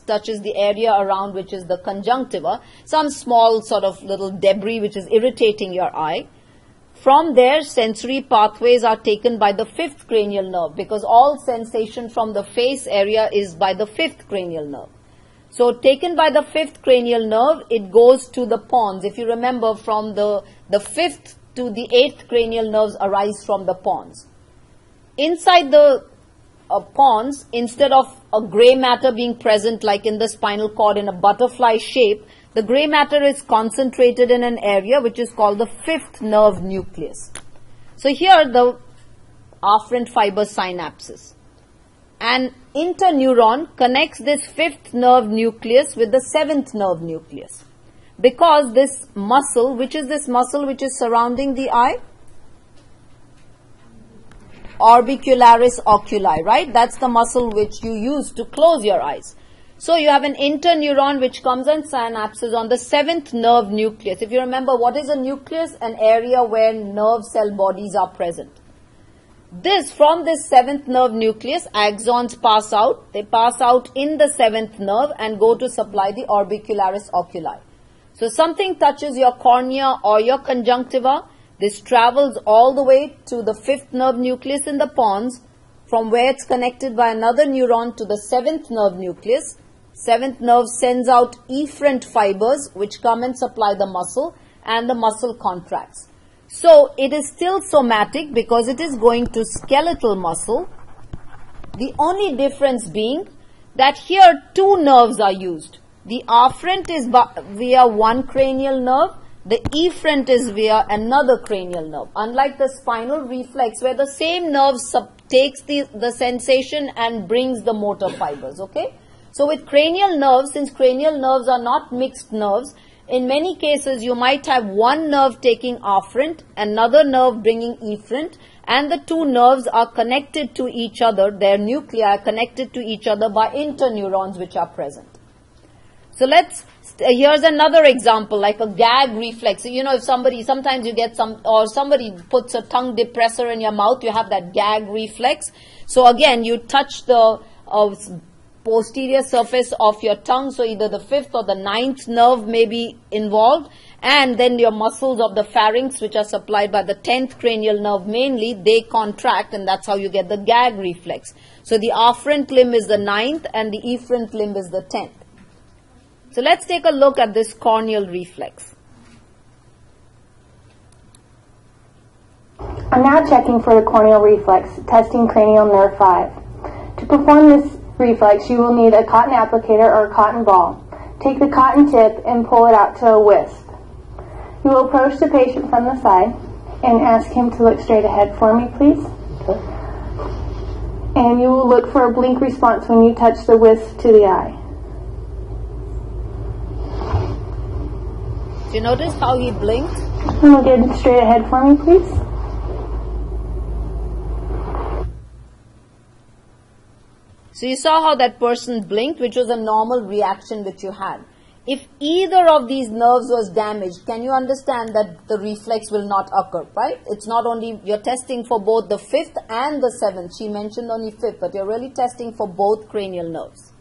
touches the area around which is the conjunctiva, some small sort of little debris which is irritating your eye. From there, sensory pathways are taken by the fifth cranial nerve because all sensation from the face area is by the fifth cranial nerve. So taken by the fifth cranial nerve, it goes to the pons. If you remember from the, the fifth to the eighth cranial nerves arise from the pons. Inside the uh, pons, instead of a gray matter being present like in the spinal cord in a butterfly shape, the gray matter is concentrated in an area which is called the fifth nerve nucleus. So here the afferent fiber synapses. An interneuron connects this fifth nerve nucleus with the seventh nerve nucleus. Because this muscle, which is this muscle which is surrounding the eye? Orbicularis oculi, right? That's the muscle which you use to close your eyes. So you have an interneuron which comes and synapses on the seventh nerve nucleus. If you remember, what is a nucleus? An area where nerve cell bodies are present. This, from this seventh nerve nucleus, axons pass out. They pass out in the seventh nerve and go to supply the orbicularis oculi. So something touches your cornea or your conjunctiva, this travels all the way to the fifth nerve nucleus in the pons, from where it's connected by another neuron to the seventh nerve nucleus. Seventh nerve sends out efferent fibers which come and supply the muscle and the muscle contracts. So it is still somatic because it is going to skeletal muscle. The only difference being that here two nerves are used. The afferent is via one cranial nerve the efferent is via another cranial nerve. Unlike the spinal reflex where the same nerve takes the, the sensation and brings the motor fibers, okay? So with cranial nerves, since cranial nerves are not mixed nerves, in many cases you might have one nerve taking afferent, another nerve bringing efferent, and the two nerves are connected to each other, their nuclei are connected to each other by interneurons which are present. So let's here's another example, like a gag reflex. You know, if somebody, sometimes you get some, or somebody puts a tongue depressor in your mouth, you have that gag reflex. So again, you touch the uh, posterior surface of your tongue, so either the fifth or the ninth nerve may be involved, and then your muscles of the pharynx, which are supplied by the tenth cranial nerve mainly, they contract, and that's how you get the gag reflex. So the afferent limb is the ninth, and the efferent limb is the tenth. So let's take a look at this corneal reflex. I'm now checking for the corneal reflex, testing cranial nerve 5. To perform this reflex, you will need a cotton applicator or a cotton ball. Take the cotton tip and pull it out to a wisp. You will approach the patient from the side and ask him to look straight ahead for me, please. Okay. And you will look for a blink response when you touch the wisp to the eye. Do you notice how he blinked? Can you get straight ahead for me, please? So you saw how that person blinked, which was a normal reaction which you had. If either of these nerves was damaged, can you understand that the reflex will not occur, right? It's not only, you're testing for both the fifth and the seventh. She mentioned only fifth, but you're really testing for both cranial nerves.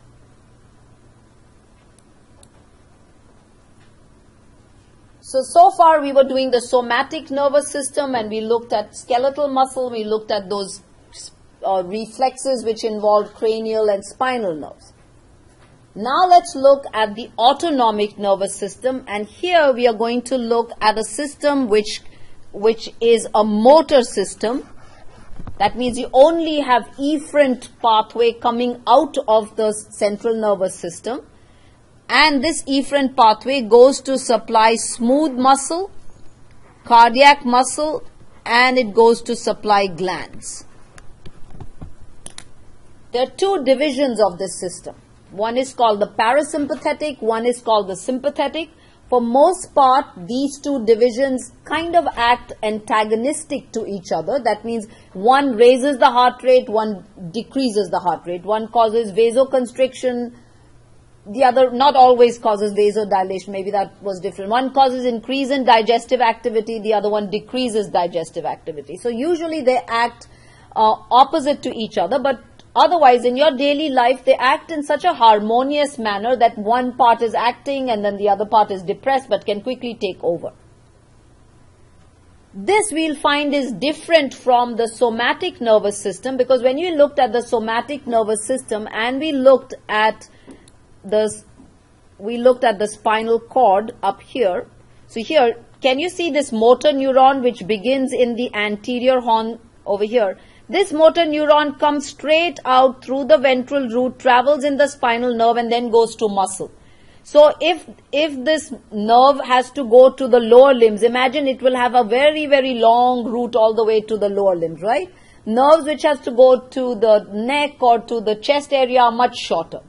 So, so far we were doing the somatic nervous system and we looked at skeletal muscle, we looked at those uh, reflexes which involve cranial and spinal nerves. Now let's look at the autonomic nervous system and here we are going to look at a system which, which is a motor system. That means you only have efferent pathway coming out of the central nervous system and this efferent pathway goes to supply smooth muscle, cardiac muscle, and it goes to supply glands. There are two divisions of this system. One is called the parasympathetic, one is called the sympathetic. For most part, these two divisions kind of act antagonistic to each other. That means one raises the heart rate, one decreases the heart rate. One causes vasoconstriction, the other not always causes vasodilation. Maybe that was different. One causes increase in digestive activity, the other one decreases digestive activity. So usually they act uh, opposite to each other, but otherwise in your daily life they act in such a harmonious manner that one part is acting and then the other part is depressed but can quickly take over. This we'll find is different from the somatic nervous system because when you looked at the somatic nervous system and we looked at the we looked at the spinal cord up here. So here, can you see this motor neuron which begins in the anterior horn over here? This motor neuron comes straight out through the ventral root, travels in the spinal nerve and then goes to muscle. So if, if this nerve has to go to the lower limbs, imagine it will have a very, very long route all the way to the lower limbs, right? Nerves which has to go to the neck or to the chest area are much shorter.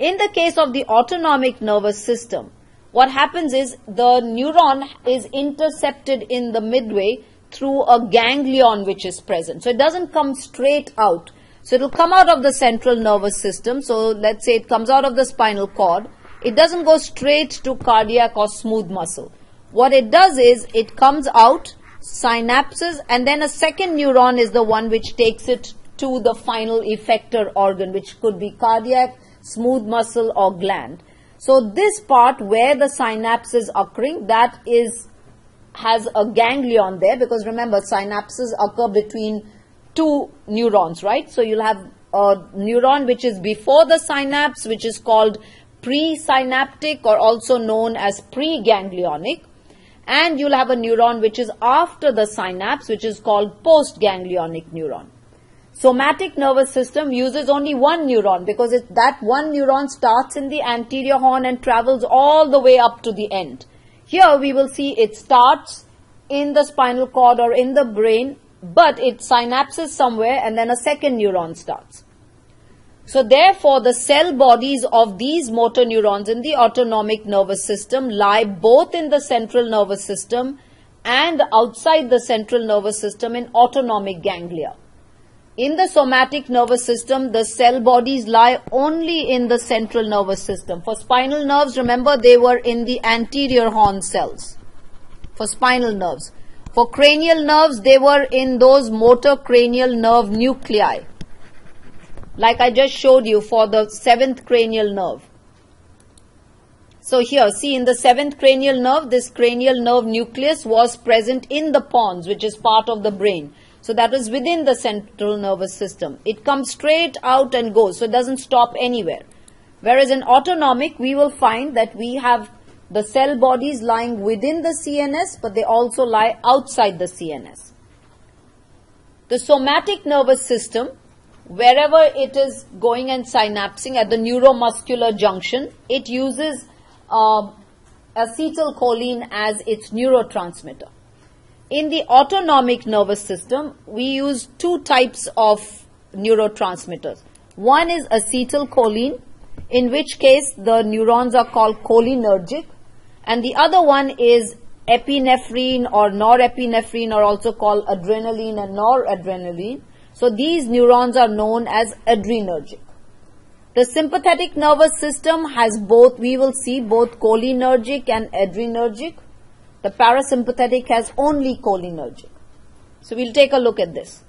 In the case of the autonomic nervous system, what happens is the neuron is intercepted in the midway through a ganglion which is present. So it doesn't come straight out. So it will come out of the central nervous system. So let's say it comes out of the spinal cord. It doesn't go straight to cardiac or smooth muscle. What it does is it comes out, synapses, and then a second neuron is the one which takes it to the final effector organ, which could be cardiac, smooth muscle, or gland. So this part where the synapse is occurring, that is has a ganglion there because remember synapses occur between two neurons, right? So you'll have a neuron which is before the synapse, which is called presynaptic or also known as preganglionic. And you'll have a neuron which is after the synapse, which is called postganglionic neuron. Somatic nervous system uses only one neuron because it, that one neuron starts in the anterior horn and travels all the way up to the end. Here we will see it starts in the spinal cord or in the brain, but it synapses somewhere and then a second neuron starts. So therefore, the cell bodies of these motor neurons in the autonomic nervous system lie both in the central nervous system and outside the central nervous system in autonomic ganglia. In the somatic nervous system, the cell bodies lie only in the central nervous system. For spinal nerves, remember they were in the anterior horn cells. For spinal nerves. For cranial nerves, they were in those motor cranial nerve nuclei. Like I just showed you for the seventh cranial nerve. So here, see in the seventh cranial nerve, this cranial nerve nucleus was present in the pons, which is part of the brain. So that is within the central nervous system. It comes straight out and goes, so it doesn't stop anywhere. Whereas in autonomic, we will find that we have the cell bodies lying within the CNS, but they also lie outside the CNS. The somatic nervous system, wherever it is going and synapsing at the neuromuscular junction, it uses uh, acetylcholine as its neurotransmitter. In the autonomic nervous system, we use two types of neurotransmitters. One is acetylcholine, in which case the neurons are called cholinergic, and the other one is epinephrine or norepinephrine or also called adrenaline and noradrenaline. So these neurons are known as adrenergic. The sympathetic nervous system has both, we will see both cholinergic and adrenergic. The parasympathetic has only cholinergic. So we'll take a look at this.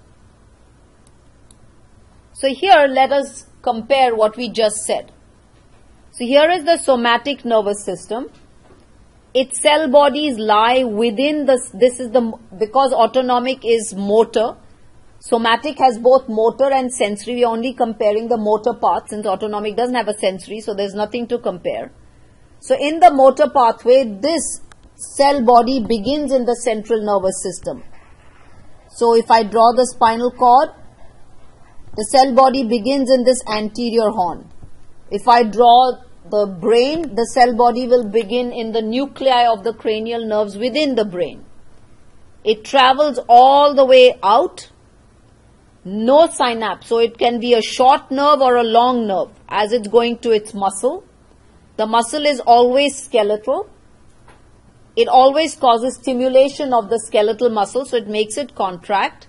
So here let us compare what we just said. So here is the somatic nervous system. Its cell bodies lie within the, this is the, because autonomic is motor, somatic has both motor and sensory. We are only comparing the motor part since autonomic doesn't have a sensory, so there's nothing to compare. So in the motor pathway, this cell body begins in the central nervous system. So if I draw the spinal cord, the cell body begins in this anterior horn. If I draw the brain, the cell body will begin in the nuclei of the cranial nerves within the brain. It travels all the way out, no synapse, so it can be a short nerve or a long nerve as it's going to its muscle. The muscle is always skeletal it always causes stimulation of the skeletal muscle, so it makes it contract.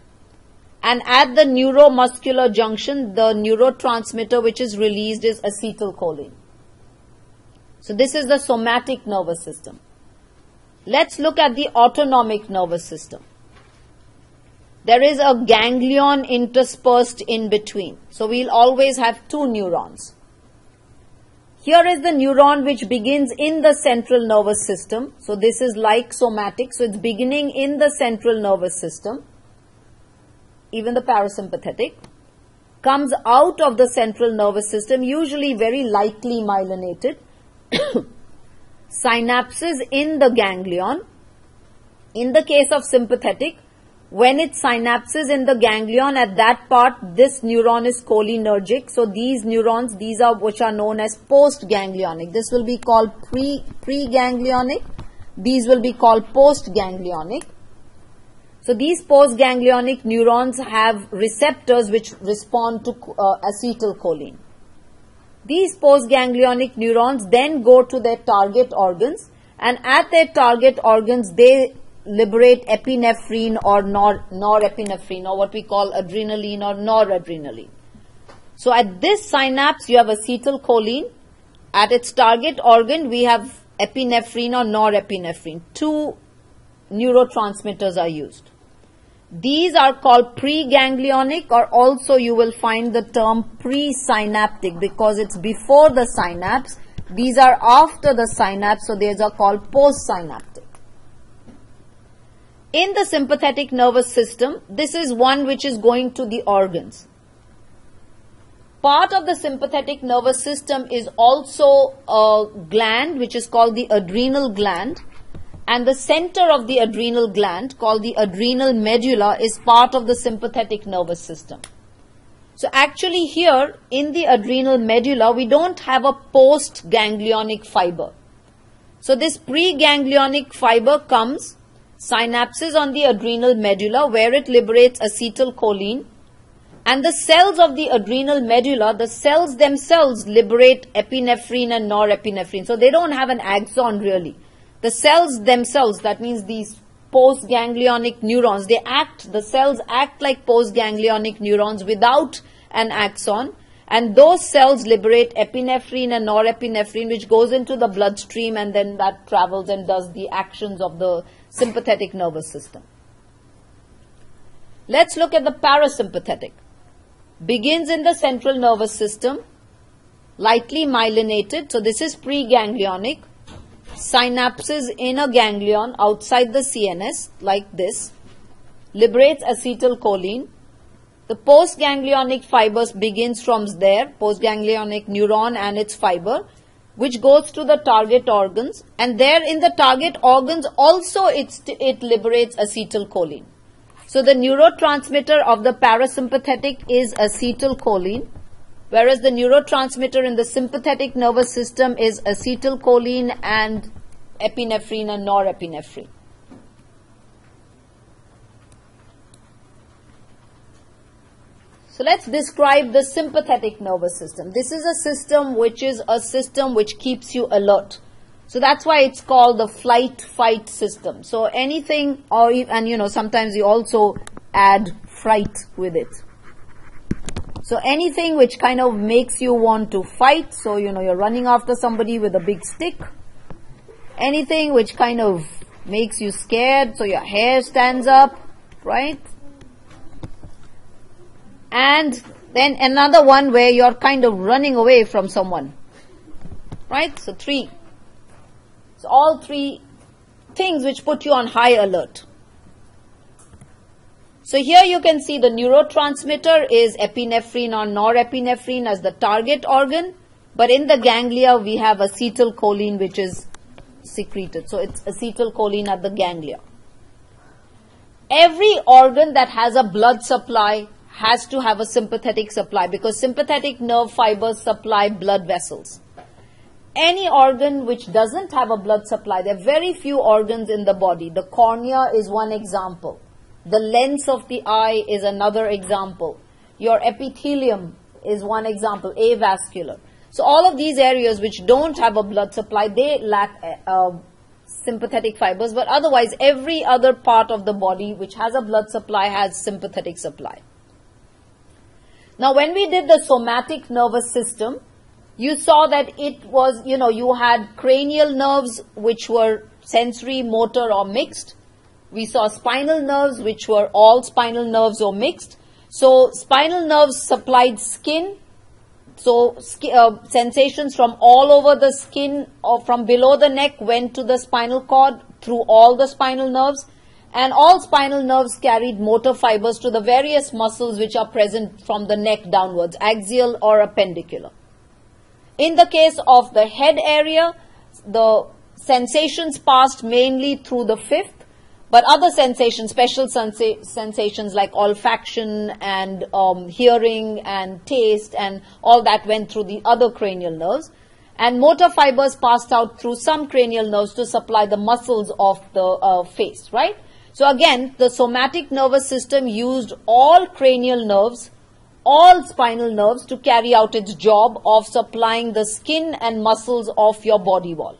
And at the neuromuscular junction, the neurotransmitter which is released is acetylcholine. So this is the somatic nervous system. Let's look at the autonomic nervous system. There is a ganglion interspersed in between. So we'll always have two neurons. Here is the neuron which begins in the central nervous system. So this is like somatic. So it's beginning in the central nervous system, even the parasympathetic. Comes out of the central nervous system, usually very lightly myelinated, (coughs) synapses in the ganglion. In the case of sympathetic, when it synapses in the ganglion at that part, this neuron is cholinergic. So these neurons, these are which are known as postganglionic. This will be called pre preganglionic. These will be called postganglionic. So these postganglionic neurons have receptors which respond to uh, acetylcholine. These postganglionic neurons then go to their target organs and at their target organs they liberate epinephrine or nor, norepinephrine or what we call adrenaline or noradrenaline. So at this synapse you have acetylcholine. At its target organ we have epinephrine or norepinephrine. Two neurotransmitters are used. These are called preganglionic or also you will find the term presynaptic because it's before the synapse. These are after the synapse so these are called postsynaptic. In the sympathetic nervous system, this is one which is going to the organs. Part of the sympathetic nervous system is also a gland which is called the adrenal gland and the center of the adrenal gland called the adrenal medulla is part of the sympathetic nervous system. So actually here in the adrenal medulla we don't have a post-ganglionic fiber. So this pre-ganglionic fiber comes, synapses on the adrenal medulla where it liberates acetylcholine. And the cells of the adrenal medulla, the cells themselves liberate epinephrine and norepinephrine. So they don't have an axon really. The cells themselves, that means these postganglionic neurons, they act, the cells act like postganglionic neurons without an axon. And those cells liberate epinephrine and norepinephrine which goes into the bloodstream and then that travels and does the actions of the sympathetic nervous system. Let's look at the parasympathetic. Begins in the central nervous system, lightly myelinated, so this is preganglionic synapses in a ganglion outside the CNS like this, liberates acetylcholine. The postganglionic fibers begins from there, postganglionic neuron and its fiber, which goes to the target organs and there in the target organs also it liberates acetylcholine. So the neurotransmitter of the parasympathetic is acetylcholine whereas the neurotransmitter in the sympathetic nervous system is acetylcholine and epinephrine and norepinephrine. So let's describe the sympathetic nervous system. This is a system which is a system which keeps you alert. So that's why it's called the flight fight system. So anything or and you know sometimes you also add fright with it. So anything which kind of makes you want to fight, so you know you're running after somebody with a big stick. Anything which kind of makes you scared, so your hair stands up, right? And then another one where you're kind of running away from someone. Right? So three. So all three things which put you on high alert. So here you can see the neurotransmitter is epinephrine or norepinephrine as the target organ, but in the ganglia we have acetylcholine which is secreted. So it's acetylcholine at the ganglia. Every organ that has a blood supply has to have a sympathetic supply because sympathetic nerve fibers supply blood vessels. Any organ which doesn't have a blood supply, there are very few organs in the body. The cornea is one example. The lens of the eye is another example. Your epithelium is one example, avascular. So all of these areas which don't have a blood supply, they lack uh, sympathetic fibers, but otherwise every other part of the body which has a blood supply has sympathetic supply. Now when we did the somatic nervous system, you saw that it was, you know, you had cranial nerves which were sensory, motor or mixed. We saw spinal nerves, which were all spinal nerves or mixed. So spinal nerves supplied skin. So uh, sensations from all over the skin or from below the neck went to the spinal cord through all the spinal nerves. And all spinal nerves carried motor fibers to the various muscles which are present from the neck downwards, axial or appendicular. In the case of the head area, the sensations passed mainly through the fifth, but other sensations, special sensa- sensations like olfaction and um, hearing and taste and all that went through the other cranial nerves. And motor fibers passed out through some cranial nerves to supply the muscles of the uh, face, right? So again, the somatic nervous system used all cranial nerves, all spinal nerves to carry out its job of supplying the skin and muscles of your body wall.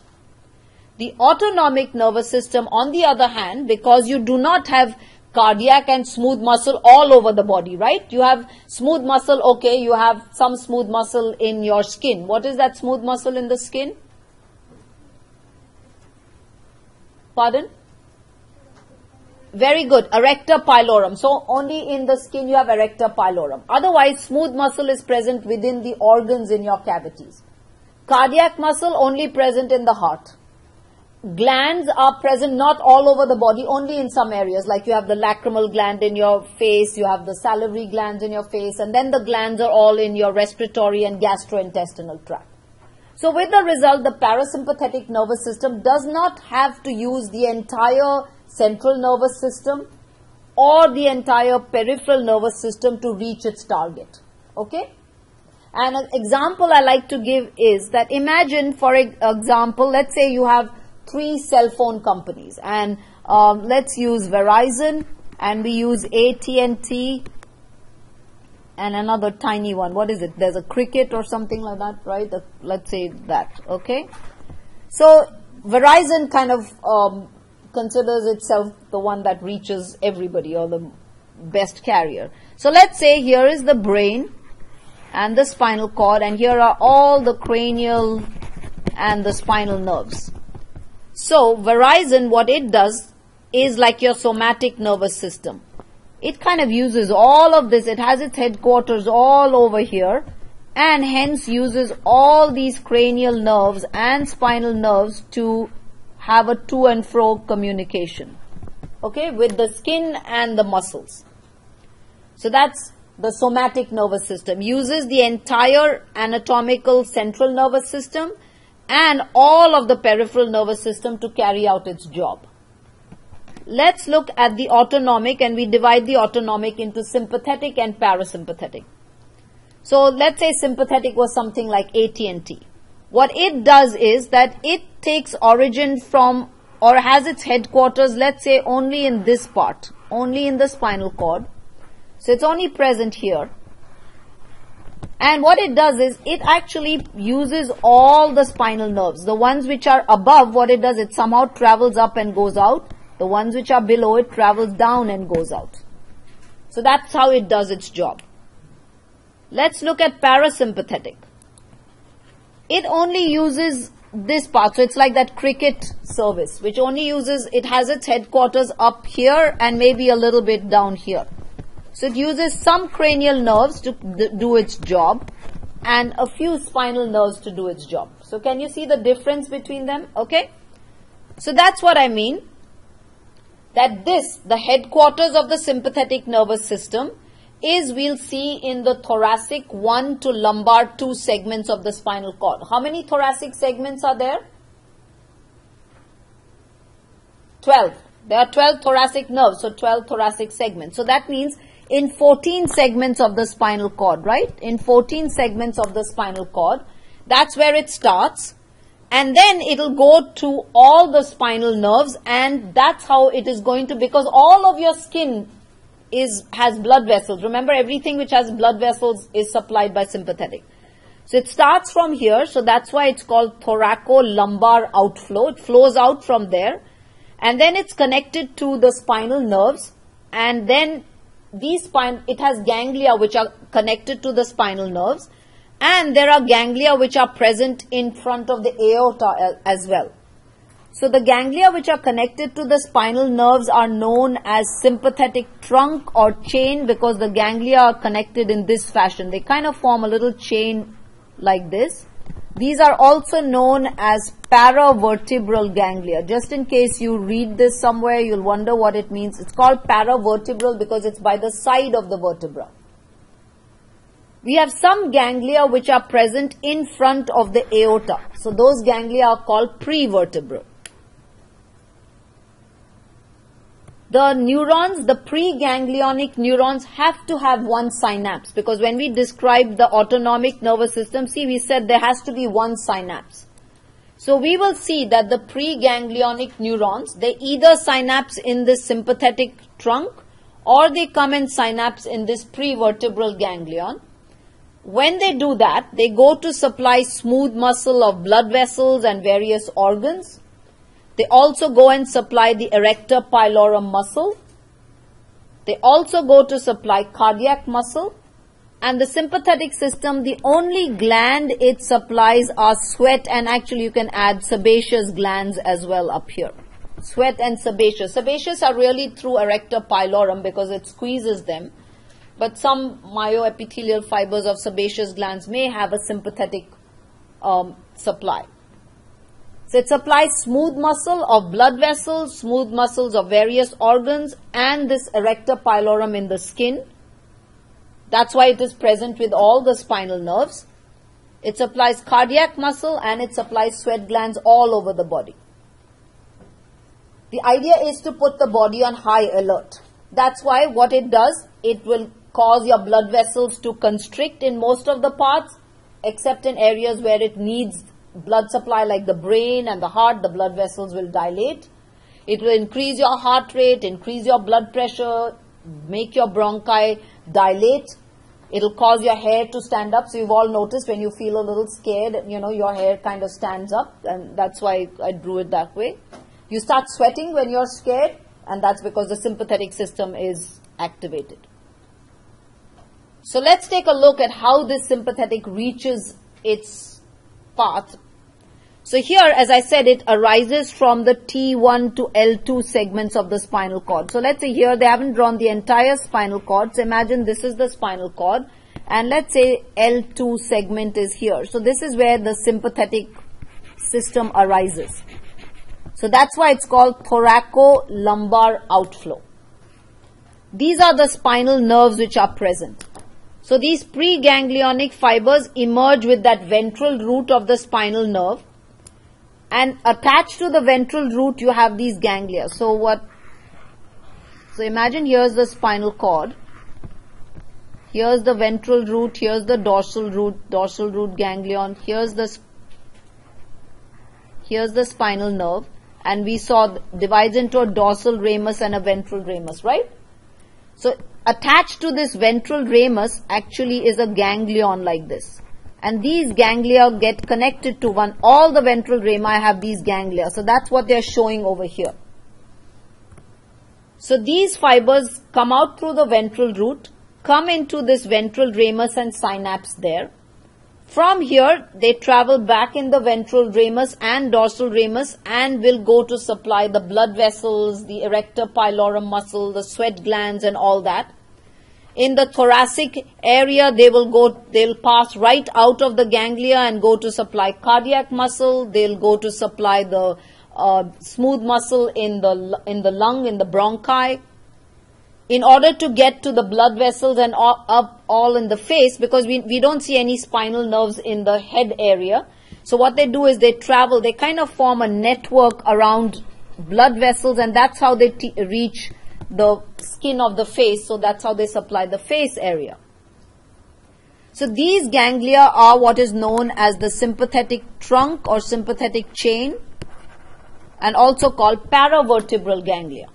The autonomic nervous system, on the other hand, because you do not have cardiac and smooth muscle all over the body, right? You have smooth muscle, okay, you have some smooth muscle in your skin. What is that smooth muscle in the skin? Pardon? Very good. Arrector pilorum. So only in the skin you have arrector pilorum. Otherwise, smooth muscle is present within the organs in your cavities. Cardiac muscle only present in the heart. Glands are present not all over the body, only in some areas. Like you have the lacrimal gland in your face, you have the salivary glands in your face, and then the glands are all in your respiratory and gastrointestinal tract. So with the result, the parasympathetic nervous system does not have to use the entire central nervous system or the entire peripheral nervous system to reach its target. Okay? And an example I like to give is that imagine, for example, let's say you have three cell phone companies and um, let's use Verizon and we use AT&T and another tiny one. What is it? There's a cricket or something like that, right? The, let's say that, okay? So Verizon kind of um, considers itself the one that reaches everybody or the best carrier. So let's say here is the brain and the spinal cord and here are all the cranial and the spinal nerves. So Verizon, what it does is like your somatic nervous system. It kind of uses all of this. It has its headquarters all over here and hence uses all these cranial nerves and spinal nerves to have a to and fro communication. Okay, with the skin and the muscles. So that's the somatic nervous system. Uses the entire anatomical central nervous system and all of the peripheral nervous system to carry out its job. Let's look at the autonomic and we divide the autonomic into sympathetic and parasympathetic. So let's say sympathetic was something like AT&T. What it does is that it takes origin from or has its headquarters, let's say only in this part, only in the spinal cord. So it's only present here. And what it does is it actually uses all the spinal nerves. The ones which are above, what it does, it somehow travels up and goes out. The ones which are below it travels down and goes out. So that's how it does its job. Let's look at parasympathetic. It only uses this part. So it's like that cricket service, which only uses, it has its headquarters up here and maybe a little bit down here. So it uses some cranial nerves to do its job and a few spinal nerves to do its job. So can you see the difference between them? Okay. So that's what I mean that this, the headquarters of the sympathetic nervous system, is we'll see in the thoracic 1 to lumbar 2 segments of the spinal cord. How many thoracic segments are there? 12. There are 12 thoracic nerves, so 12 thoracic segments. So that means in 14 segments of the spinal cord, right? In 14 segments of the spinal cord, that's where it starts and then it'll go to all the spinal nerves and that's how it is going to because all of your skin is has blood vessels. Remember everything which has blood vessels is supplied by sympathetic. So it starts from here so that's why it's called thoracolumbar outflow. It flows out from there and then it's connected to the spinal nerves and then these spine it has ganglia which are connected to the spinal nerves and there are ganglia which are present in front of the aorta as well. So the ganglia which are connected to the spinal nerves are known as sympathetic trunk or chain because the ganglia are connected in this fashion. They kind of form a little chain like this. These are also known as paravertebral ganglia. Just in case you read this somewhere, you'll wonder what it means. It's called paravertebral because it's by the side of the vertebra. we have some ganglia which are present in front of the aorta. So those ganglia are called prevertebral. The neurons, the preganglionic neurons have to have one synapse because when we describe the autonomic nervous system, see we said there has to be one synapse. So we will see that the preganglionic neurons, they either synapse in this sympathetic trunk or they come and synapse in this prevertebral ganglion. When they do that, they go to supply smooth muscle of blood vessels and various organs. They also go and supply the erector pilorum muscle. They also go to supply cardiac muscle. And the sympathetic system, the only gland it supplies are sweat and actually you can add sebaceous glands as well up here. Sweat and sebaceous. Sebaceous are really through erector pilorum because it squeezes them but some myoepithelial fibers of sebaceous glands may have a sympathetic um, supply. So it supplies smooth muscle of blood vessels, smooth muscles of various organs, and this erector pilorum in the skin. That's why it is present with all the spinal nerves. It supplies cardiac muscle and it supplies sweat glands all over the body. The idea is to put the body on high alert. That's why what it does, it will cause your blood vessels to constrict in most of the parts, except in areas where it needs blood supply like the brain and the heart, the blood vessels will dilate. It will increase your heart rate, increase your blood pressure, make your bronchi dilate. It'll cause your hair to stand up. So you've all noticed when you feel a little scared, you know, your hair kind of stands up and that's why I drew it that way. You start sweating when you're scared and that's because the sympathetic system is activated. So let's take a look at how this sympathetic reaches its path. So here, as I said, it arises from the T1 to L2 segments of the spinal cord. So let's say here they haven't drawn the entire spinal cord. So imagine this is the spinal cord and let's say L2 segment is here. So this is where the sympathetic system arises. So that's why it's called thoracolumbar outflow. These are the spinal nerves which are present. So these preganglionic fibers emerge with that ventral root of the spinal nerve and attached to the ventral root you have these ganglia. So what, so imagine here's the spinal cord. Here's the ventral root, here's the dorsal root, dorsal root ganglion, here's the, here's the spinal nerve and we saw divides into a dorsal ramus and a ventral ramus, right? So attached to this ventral ramus actually is a ganglion like this. And these ganglia get connected to one. All the ventral rami have these ganglia. So that's what they're showing over here. So these fibers come out through the ventral root, come into this ventral ramus and synapse there. From here, they travel back in the ventral ramus and dorsal ramus and will go to supply the blood vessels, the erector pilorum muscle, the sweat glands and all that. In the thoracic area, they will go, they'll pass right out of the ganglia and go to supply cardiac muscle. They'll go to supply the uh, smooth muscle in the, in the lung, in the bronchi in order to get to the blood vessels and up all in the face because we, we don't see any spinal nerves in the head area. So what they do is they travel, they kind of form a network around blood vessels and that's how they reach the skin of the face. So that's how they supply the face area. So these ganglia are what is known as the sympathetic trunk or sympathetic chain and also called paravertebral ganglia.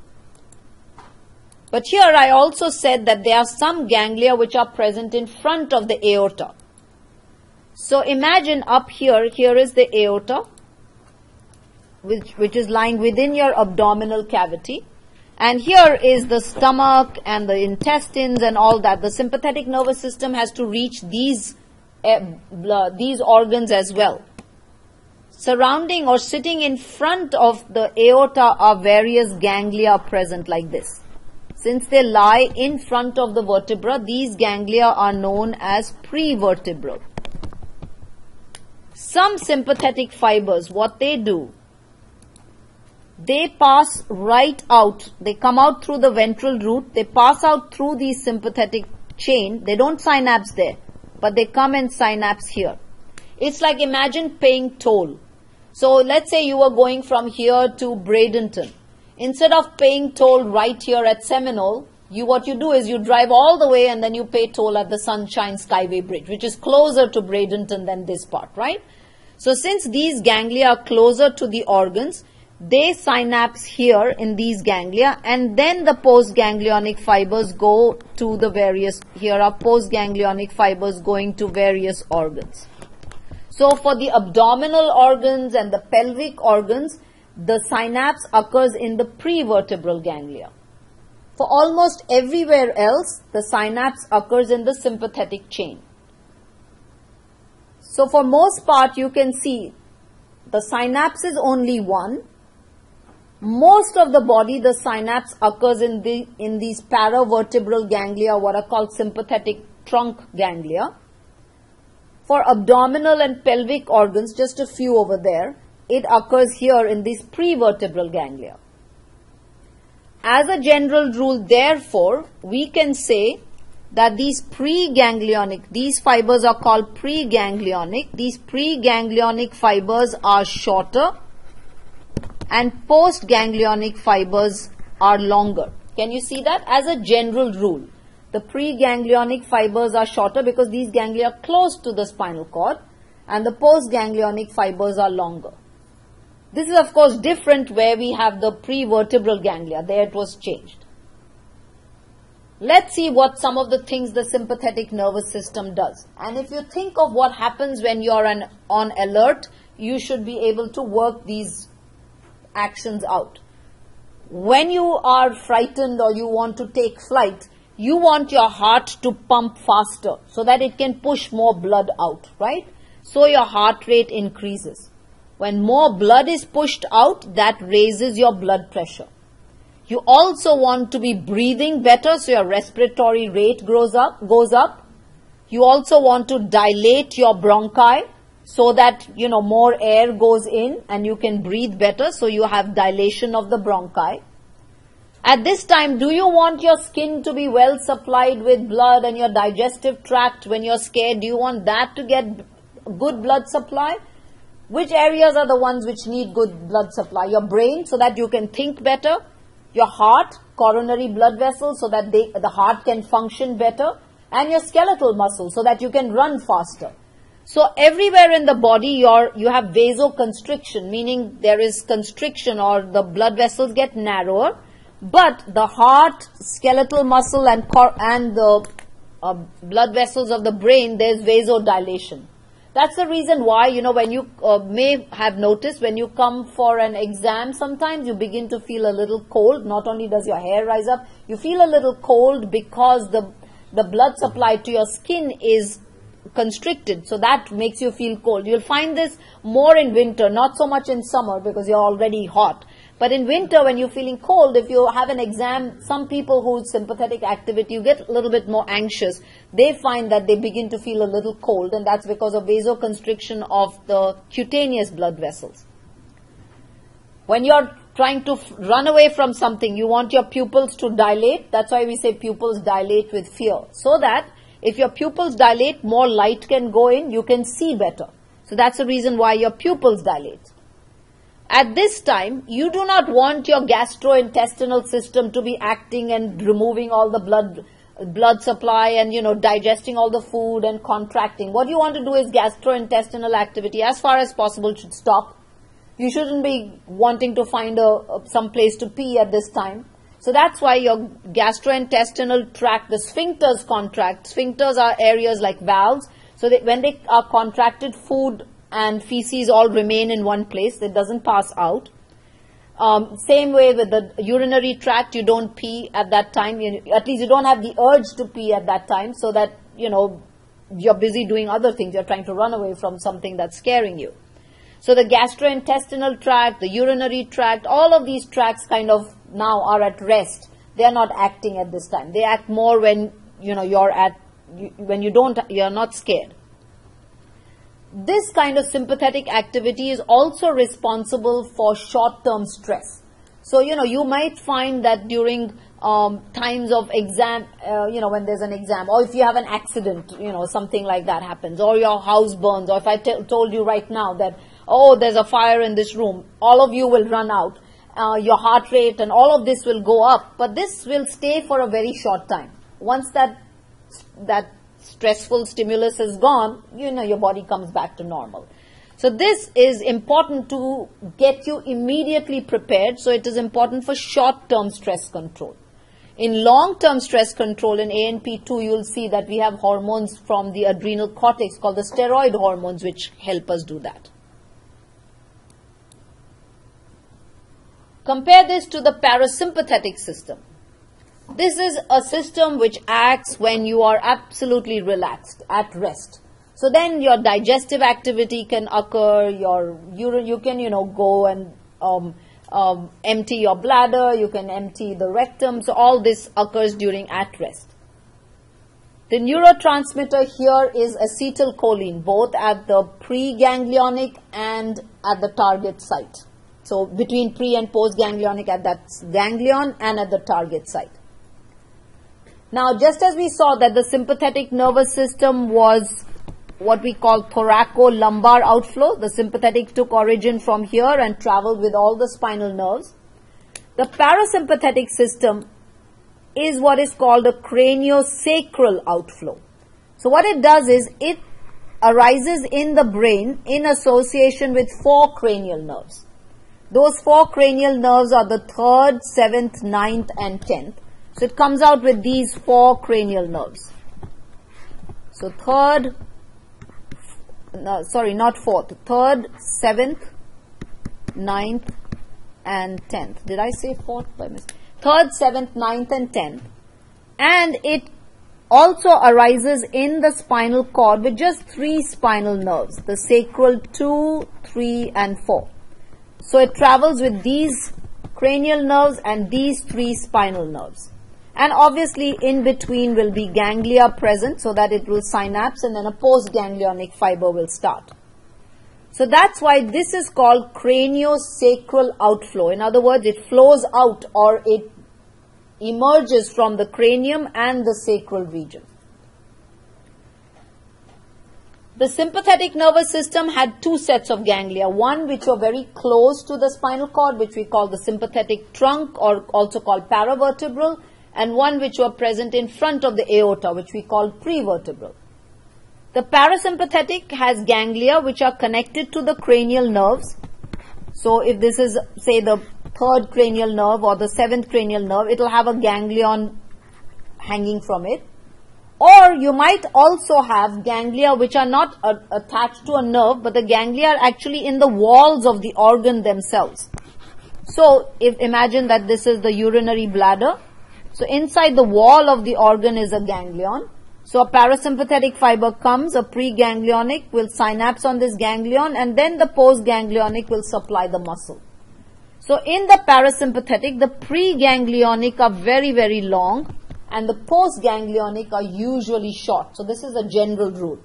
But here I also said that there are some ganglia which are present in front of the aorta. So imagine up here, here is the aorta, which, which is lying within your abdominal cavity. And here is the stomach and the intestines and all that. The sympathetic nervous system has to reach these, uh, these organs as well. Surrounding or sitting in front of the aorta are various ganglia present like this. Since they lie in front of the vertebra, these ganglia are known as prevertebral. Some sympathetic fibers, what they do, they pass right out. They come out through the ventral root. They pass out through the sympathetic chain. They don't synapse there. but they come and synapse here. It's like imagine paying toll. So let's say you were going from here to Bradenton. Instead of paying toll right here at Seminole, you what you do is you drive all the way and then you pay toll at the Sunshine Skyway Bridge, which is closer to Bradenton than this part, right? So since these ganglia are closer to the organs, they synapse here in these ganglia and then the postganglionic fibers go to the various, here are postganglionic fibers going to various organs. So for the abdominal organs and the pelvic organs, the synapse occurs in the prevertebral ganglia. For almost everywhere else, the synapse occurs in the sympathetic chain. So for most part, you can see the synapse is only one. Most of the body, the synapse occurs in the in these paravertebral ganglia, what are called sympathetic trunk ganglia. For abdominal and pelvic organs, just a few over there, it occurs here in these prevertebral ganglia. As a general rule, therefore, we can say that these preganglionic, these fibers are called preganglionic. These preganglionic fibers are shorter and postganglionic fibers are longer. Can you see that? As a general rule, the preganglionic fibers are shorter because these ganglia are close to the spinal cord and the postganglionic fibers are longer. This is of course different where we have the prevertebral ganglia. There it was changed. Let's see what some of the things the sympathetic nervous system does. And if you think of what happens when you're an, on alert, you should be able to work these actions out. When you are frightened or you want to take flight, you want your heart to pump faster so that it can push more blood out, right? So your heart rate increases. When more blood is pushed out, that raises your blood pressure. You also want to be breathing better so your respiratory rate grows up, goes up. You also want to dilate your bronchi so that, you know, more air goes in and you can breathe better so you have dilation of the bronchi. At this time, do you want your skin to be well supplied with blood and your digestive tract when you're scared? Do you want that to get good blood supply? Which areas are the ones which need good blood supply? Your brain so that you can think better. Your heart, coronary blood vessels so that they, the heart can function better. And your skeletal muscles so that you can run faster. So everywhere in the body you have vasoconstriction, meaning there is constriction or the blood vessels get narrower. But the heart, skeletal muscle and, and the uh, blood vessels of the brain, there's vasodilation. That's the reason why, you know, when you uh, may have noticed when you come for an exam, sometimes you begin to feel a little cold. Not only does your hair rise up, you feel a little cold because the, the blood supply to your skin is constricted. So that makes you feel cold. You'll find this more in winter, not so much in summer because you're already hot. But in winter, when you're feeling cold, if you have an exam, some people whose sympathetic activity, you get a little bit more anxious. They find that they begin to feel a little cold, and that's because of vasoconstriction of the cutaneous blood vessels. When you're trying to run away from something, you want your pupils to dilate. That's why we say pupils dilate with fear. So that if your pupils dilate, more light can go in, you can see better. So that's the reason why your pupils dilate. At this time, you do not want your gastrointestinal system to be acting and removing all the blood blood supply and you know digesting all the food and contracting. What you want to do is gastrointestinal activity as far as possible should stop. You shouldn't be wanting to find a, some place to pee at this time. So that's why your gastrointestinal tract, the sphincters contract. Sphincters are areas like valves. So that when they are contracted, food and feces all remain in one place. It doesn't pass out. Um, same way with the urinary tract, you don't pee at that time. You, at least you don't have the urge to pee at that time so that, you know, you're busy doing other things. You're trying to run away from something that's scaring you. So the gastrointestinal tract, the urinary tract, all of these tracts kind of now are at rest. They are not acting at this time. They act more when, you know, you're at, when you don't, you're not scared this kind of sympathetic activity is also responsible for short-term stress. So, you know, you might find that during um, times of exam, uh, you know, when there's an exam, or if you have an accident, you know, something like that happens, or your house burns, or if I t- told you right now that, oh, there's a fire in this room, all of you will run out. Uh, your heart rate and all of this will go up, but this will stay for a very short time. Once that that stressful stimulus is gone, you know your body comes back to normal. So this is important to get you immediately prepared. So it is important for short-term stress control. In long-term stress control in ANP2, you'll see that we have hormones from the adrenal cortex called the steroid hormones which help us do that. Compare this to the parasympathetic system. This is a system which acts when you are absolutely relaxed, at rest. So then your digestive activity can occur, your you can, you know, go and um, um, empty your bladder, you can empty the rectum. So all this occurs during at rest. The neurotransmitter here is acetylcholine, both at the preganglionic and at the target site. So between pre and postganglionic at that ganglion and at the target site. Now, just as we saw that the sympathetic nervous system was what we call thoracolumbar outflow, the sympathetic took origin from here and traveled with all the spinal nerves. The parasympathetic system is what is called a craniosacral outflow. So what it does is it arises in the brain in association with four cranial nerves. Those four cranial nerves are the third, seventh, ninth, and tenth. So it comes out with these four cranial nerves. So third, no, sorry, not fourth, third, seventh, ninth, and tenth. Did I say fourth by? Third, seventh, ninth, and tenth. And it also arises in the spinal cord with just three spinal nerves, the sacral 2, 3, and 4. So it travels with these cranial nerves and these three spinal nerves. And obviously in between will be ganglia present so that it will synapse and then a postganglionic fiber will start. So that's why this is called craniosacral outflow. In other words, it flows out or it emerges from the cranium and the sacral region. The sympathetic nervous system had two sets of ganglia, one which were very close to the spinal cord, which we call the sympathetic trunk or also called paravertebral, and one which were present in front of the aorta, which we call prevertebral. The parasympathetic has ganglia which are connected to the cranial nerves. So if this is, say, the third cranial nerve or the seventh cranial nerve, it will have a ganglion hanging from it. Or you might also have ganglia which are not uh, attached to a nerve, but the ganglia are actually in the walls of the organ themselves. So, if imagine that this is the urinary bladder. So, inside the wall of the organ is a ganglion. So, a parasympathetic fiber comes, a preganglionic will synapse on this ganglion, and then the postganglionic will supply the muscle. So, in the parasympathetic, the preganglionic are very, very long and the postganglionic are usually short. So this is a general rule.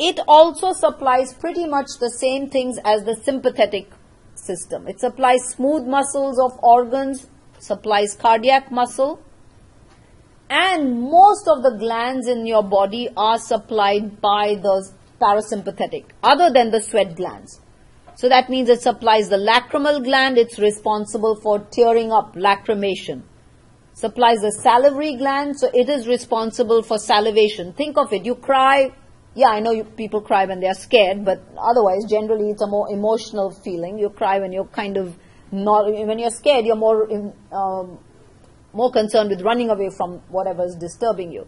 It also supplies pretty much the same things as the sympathetic system. It supplies smooth muscles of organs, supplies cardiac muscle, and most of the glands in your body are supplied by the parasympathetic, other than the sweat glands. So that means it supplies the lacrimal gland. It's responsible for tearing up, lacrimation. Supplies the salivary gland. So it is responsible for salivation. Think of it. You cry. Yeah, I know you, people cry when they are scared, but otherwise, generally, it's a more emotional feeling. You cry when you're kind of not, when you're scared, you're more, um, more concerned with running away from whatever is disturbing you.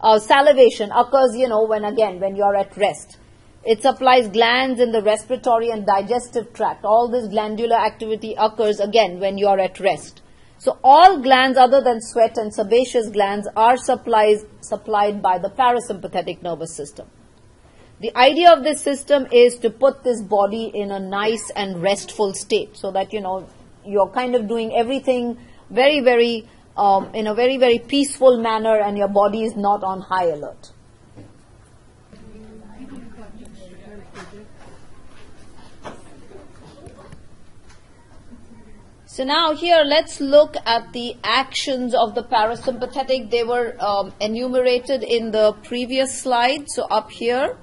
Uh, salivation occurs, you know, when again, when you're at rest. It supplies glands in the respiratory and digestive tract. All this glandular activity occurs again when you are at rest. So all glands other than sweat and sebaceous glands are supplies, supplied by the parasympathetic nervous system. The idea of this system is to put this body in a nice and restful state so that, you know, you're kind of doing everything very, very, um, in a very, very peaceful manner and your body is not on high alert. So now here let's look at the actions of the parasympathetic. They were um, enumerated in the previous slide. So up here,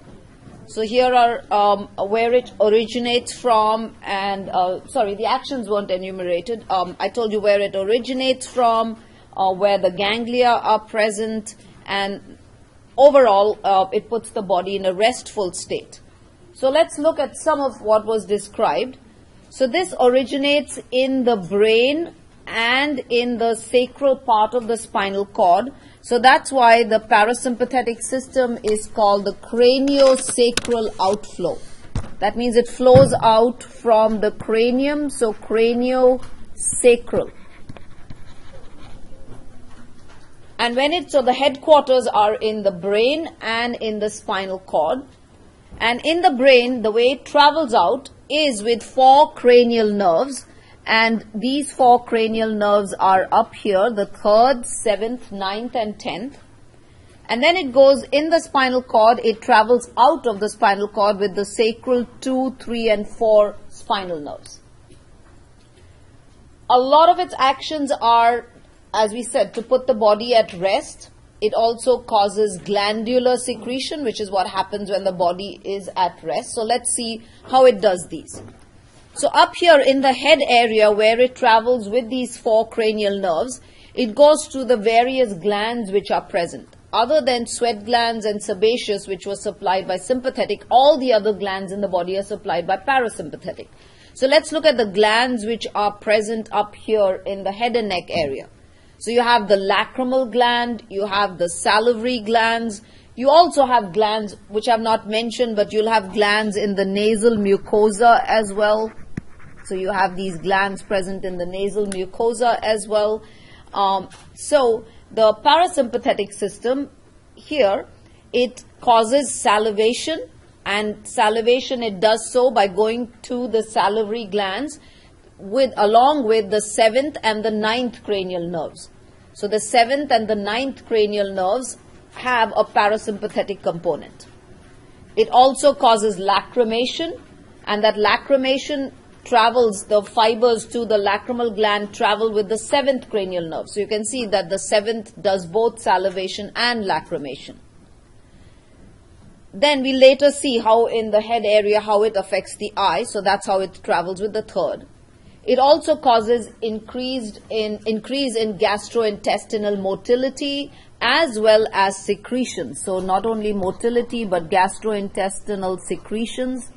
so here are um, where it originates from, and uh, sorry, the actions weren't enumerated. Um, I told you where it originates from, uh, where the ganglia are present, and overall, uh, it puts the body in a restful state. So let's look at some of what was described. So this originates in the brain and in the sacral part of the spinal cord. So that's why the parasympathetic system is called the craniosacral outflow. That means it flows out from the cranium, so craniosacral. And when it, so the headquarters are in the brain and in the spinal cord. And in the brain, the way it travels out is with four cranial nerves and these four cranial nerves are up here, the third, seventh, ninth and tenth. And then it goes in the spinal cord, it travels out of the spinal cord with the sacral 2, 3 and 4 spinal nerves. A lot of its actions are, as we said, to put the body at rest. It also causes glandular secretion, which is what happens when the body is at rest. So let's see how it does these. So up here in the head area where it travels with these four cranial nerves, it goes to the various glands which are present. Other than sweat glands and sebaceous which were supplied by sympathetic, all the other glands in the body are supplied by parasympathetic. So let's look at the glands which are present up here in the head and neck area. So you have the lacrimal gland, you have the salivary glands, you also have glands which I've not mentioned, but you'll have glands in the nasal mucosa as well. So you have these glands present in the nasal mucosa as well. Um, so the parasympathetic system here, it causes salivation and salivation it does so by going to the salivary glands with along with the seventh and the ninth cranial nerves. So the seventh and the ninth cranial nerves have a parasympathetic component. It also causes lacrimation and that lacrimation travels, the fibers to the lacrimal gland travel with the seventh cranial nerve. So you can see that the seventh does both salivation and lacrimation. Then we later see how in the head area how it affects the eye. So that's how it travels with the third. It also causes increased in increase in gastrointestinal motility as well as secretions. So not only motility but gastrointestinal secretions.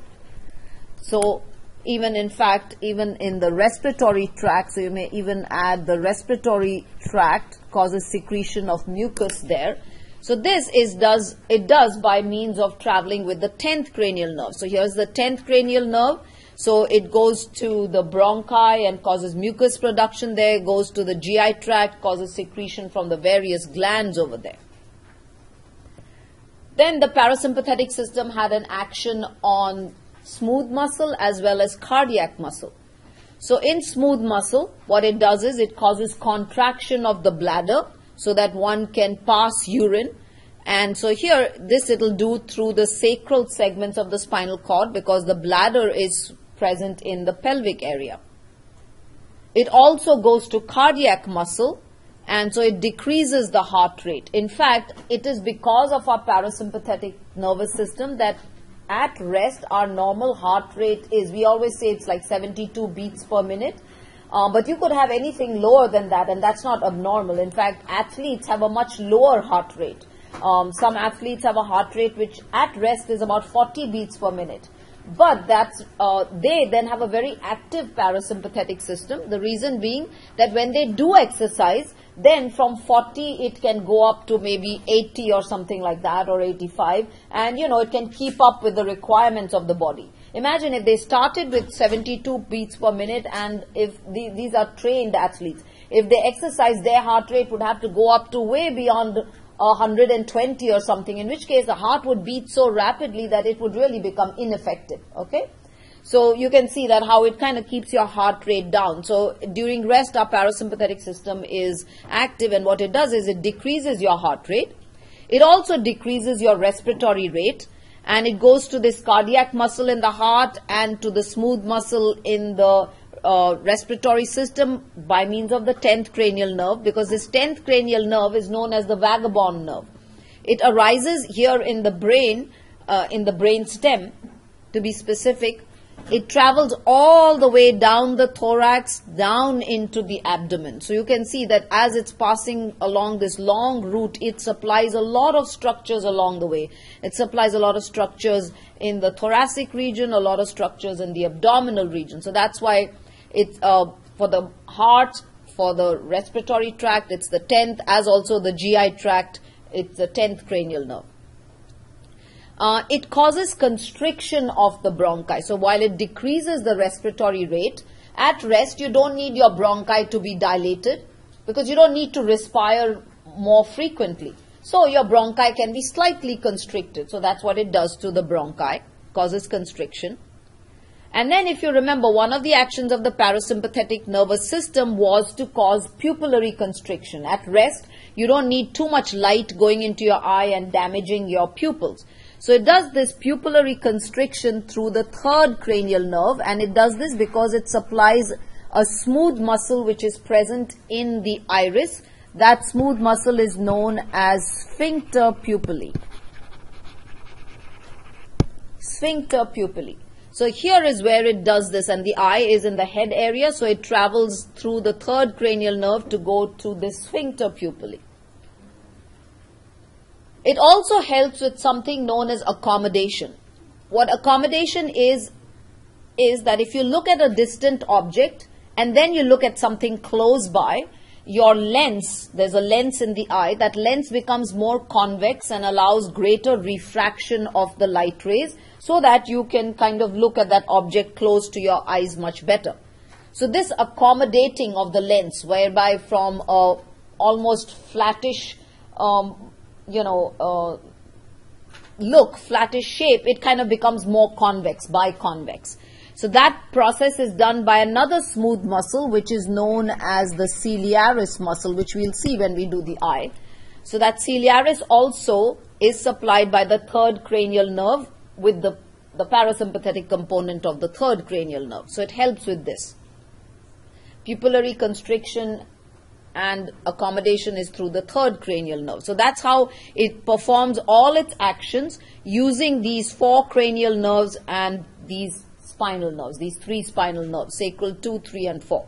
So even in fact even in the respiratory tract so you may even add the respiratory tract causes secretion of mucus there. So this is does it does by means of traveling with the 10th cranial nerve. So here's the 10th cranial nerve. So it goes to the bronchi and causes mucus production there goes to the gi tract causes secretion from the various glands over there. Then the parasympathetic system had an action on smooth muscle as well as cardiac muscle. So in smooth muscle, what it does is it causes contraction of the bladder so that one can pass urine. And so here, this it'll do through the sacral segments of the spinal cord because the bladder is present in the pelvic area. It also goes to cardiac muscle and so it decreases the heart rate. In fact, it is because of our parasympathetic nervous system that at rest, our normal heart rate is, we always say it's like 72 beats per minute. Uh, but you could have anything lower than that, and that's not abnormal. In fact, athletes have a much lower heart rate. Um, some athletes have a heart rate which at rest is about 40 beats per minute. But that's, uh, they then have a very active parasympathetic system. The reason being that when they do exercise, then from 40 it can go up to maybe 80 or something like that or 85 and you know it can keep up with the requirements of the body. Imagine if they started with 72 beats per minute and if the, these are trained athletes. If they exercise their heart rate would have to go up to way beyond 120 or something in which case the heart would beat so rapidly that it would really become ineffective okay so you can see that how it kind of keeps your heart rate down. So during rest, our parasympathetic system is active and what it does is it decreases your heart rate. It also decreases your respiratory rate and it goes to this cardiac muscle in the heart and to the smooth muscle in the uh, respiratory system by means of the 10th cranial nerve because this 10th cranial nerve is known as the vagabond nerve. It arises here in the brain, uh, in the brain stem, to be specific, it travels all the way down the thorax, down into the abdomen. So you can see that as it's passing along this long route, it supplies a lot of structures along the way. It supplies a lot of structures in the thoracic region, a lot of structures in the abdominal region. So that's why it's uh, for the heart, for the respiratory tract, it's the 10th, as also the GI tract, it's the 10th cranial nerve. Uh, it causes constriction of the bronchi. So while it decreases the respiratory rate, at rest you don't need your bronchi to be dilated because you don't need to respire more frequently. So your bronchi can be slightly constricted. So that's what it does to the bronchi, causes constriction. And then if you remember, one of the actions of the parasympathetic nervous system was to cause pupillary constriction. At rest, you don't need too much light going into your eye and damaging your pupils. So it does this pupillary constriction through the third cranial nerve and it does this because it supplies a smooth muscle which is present in the iris. That smooth muscle is known as sphincter pupillae. Sphincter pupillae. So here is where it does this and the eye is in the head area so it travels through the third cranial nerve to go to the sphincter pupillae. It also helps with something known as accommodation. What accommodation is, is that if you look at a distant object and then you look at something close by, your lens, there's a lens in the eye, that lens becomes more convex and allows greater refraction of the light rays so that you can kind of look at that object close to your eyes much better. So this accommodating of the lens, whereby from a almost flattish um, you know, uh, look, flattish shape, it kind of becomes more convex, biconvex. So that process is done by another smooth muscle which is known as the ciliaris muscle which we'll see when we do the eye. So that ciliaris also is supplied by the third cranial nerve with the, the parasympathetic component of the third cranial nerve. So it helps with this. Pupillary constriction and accommodation is through the third cranial nerve. So that's how it performs all its actions using these four cranial nerves and these spinal nerves, these three spinal nerves, sacral 2, 3 and 4.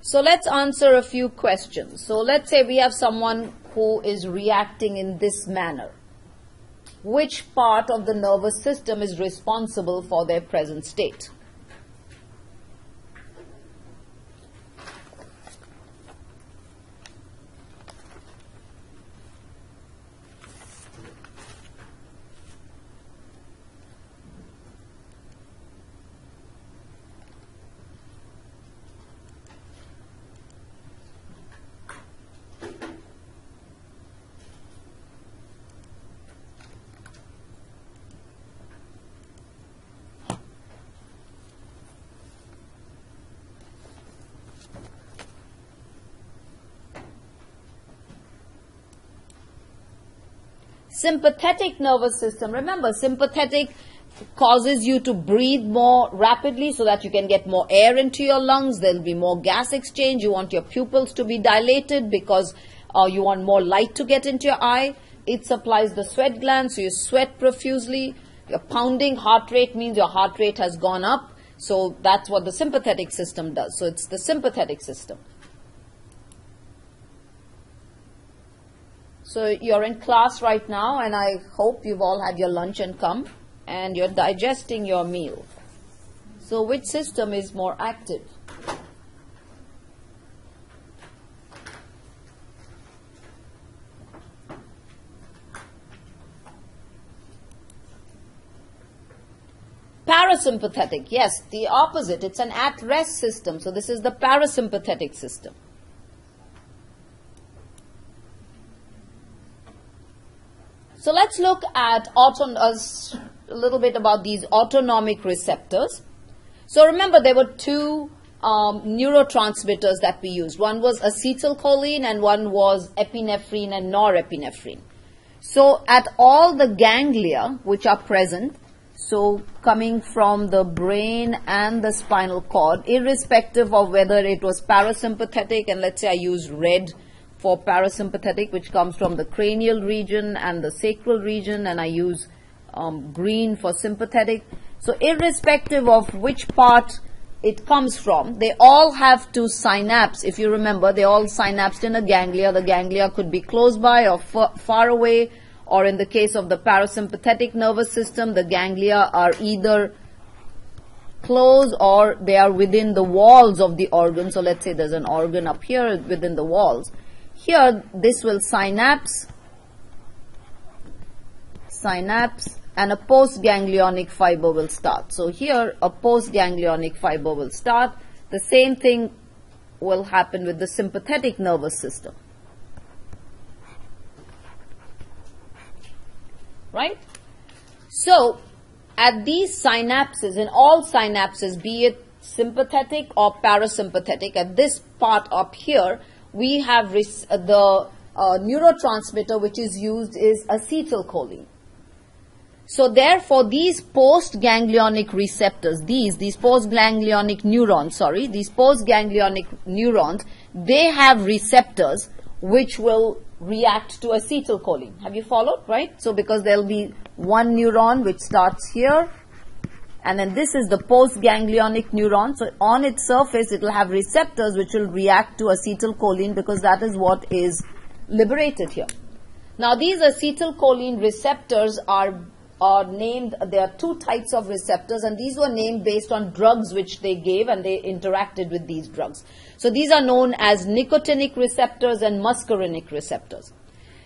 So let's answer a few questions. So let's say we have someone who is reacting in this manner. Which part of the nervous system is responsible for their present state? Sympathetic nervous system. Remember, sympathetic causes you to breathe more rapidly so that you can get more air into your lungs. There will be more gas exchange. You want your pupils to be dilated because uh, you want more light to get into your eye. It supplies the sweat glands, so you sweat profusely. Your pounding heart rate means your heart rate has gone up. So that's what the sympathetic system does. So it's the sympathetic system. So you're in class right now, and I hope you've all had your lunch and come, and you're digesting your meal. So which system is more active? Parasympathetic, yes, the opposite. It's an at rest system. So this is the parasympathetic system. So let's look at auton- a little bit about these autonomic receptors. So remember there were two um, neurotransmitters that we used. One was acetylcholine and one was epinephrine and norepinephrine. So at all the ganglia which are present, So coming from the brain and the spinal cord, irrespective of whether it was parasympathetic, and let's say I use red for parasympathetic, which comes from the cranial region and the sacral region, and I use um, green for sympathetic. So irrespective of which part it comes from, they all have to synapse. If you remember, they all synapsed in a ganglia. The ganglia could be close by or far away or in the case of the parasympathetic nervous system, the ganglia are either close or they are within the walls of the organ. So let's say there's an organ up here within the walls. Here, this will synapse, synapse, and a postganglionic fiber will start. So here, a postganglionic fiber will start. The same thing will happen with the sympathetic nervous system. right? So, at these synapses, in all synapses, be it sympathetic or parasympathetic, at this part up here, we have the uh, neurotransmitter which is used is acetylcholine. So therefore, these post-ganglionic receptors, these, these post-ganglionic neurons, sorry, these post-ganglionic neurons, they have receptors which will react to acetylcholine. Have you followed, right? So because there will be one neuron which starts here and then this is the postganglionic neuron. So on its surface it will have receptors which will react to acetylcholine because that is what is liberated here. Now these acetylcholine receptors are are named, there are two types of receptors and these were named based on drugs which they gave and they interacted with these drugs. So these are known as nicotinic receptors and muscarinic receptors.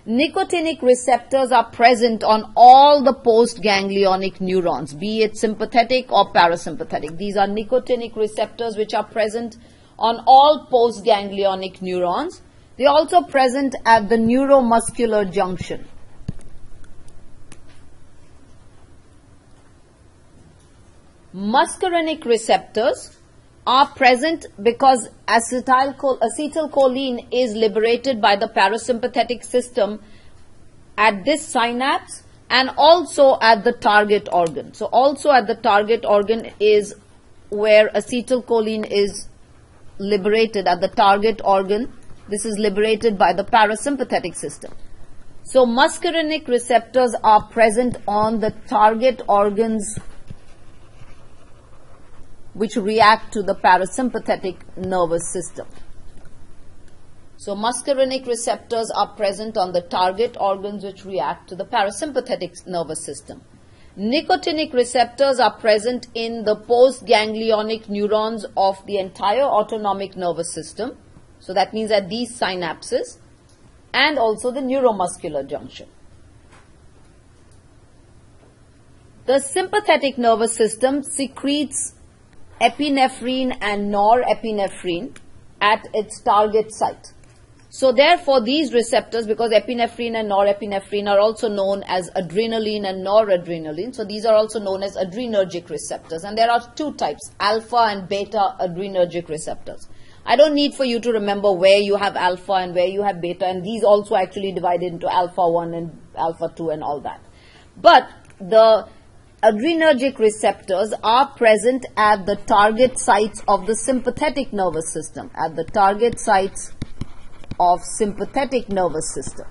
Nicotinic receptors are present on all the postganglionic neurons, be it sympathetic or parasympathetic. These are nicotinic receptors which are present on all postganglionic neurons. They are also present at the neuromuscular junction. muscarinic receptors are present because acetylcholine is liberated by the parasympathetic system at this synapse and also at the target organ. So also at the target organ is where acetylcholine is liberated at the target organ. This is liberated by the parasympathetic system. So muscarinic receptors are present on the target organs which react to the parasympathetic nervous system. So muscarinic receptors are present on the target organs which react to the parasympathetic nervous system. Nicotinic receptors are present in the postganglionic neurons of the entire autonomic nervous system. So that means at these synapses and also the neuromuscular junction. The sympathetic nervous system secretes epinephrine and norepinephrine at its target site. So therefore these receptors, because epinephrine and norepinephrine are also known as adrenaline and noradrenaline, so these are also known as adrenergic receptors. And there are two types, alpha and beta adrenergic receptors. I don't need for you to remember where you have alpha and where you have beta, and these also actually divided into alpha 1 and alpha 2 and all that. But the adrenergic receptors are present at the target sites of the sympathetic nervous system, at the target sites of sympathetic nervous system.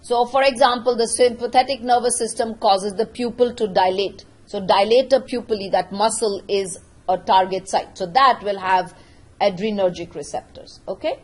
So, for example, the sympathetic nervous system causes the pupil to dilate. So, dilator pupillae, that muscle is a target site. So, that will have adrenergic receptors. Okay?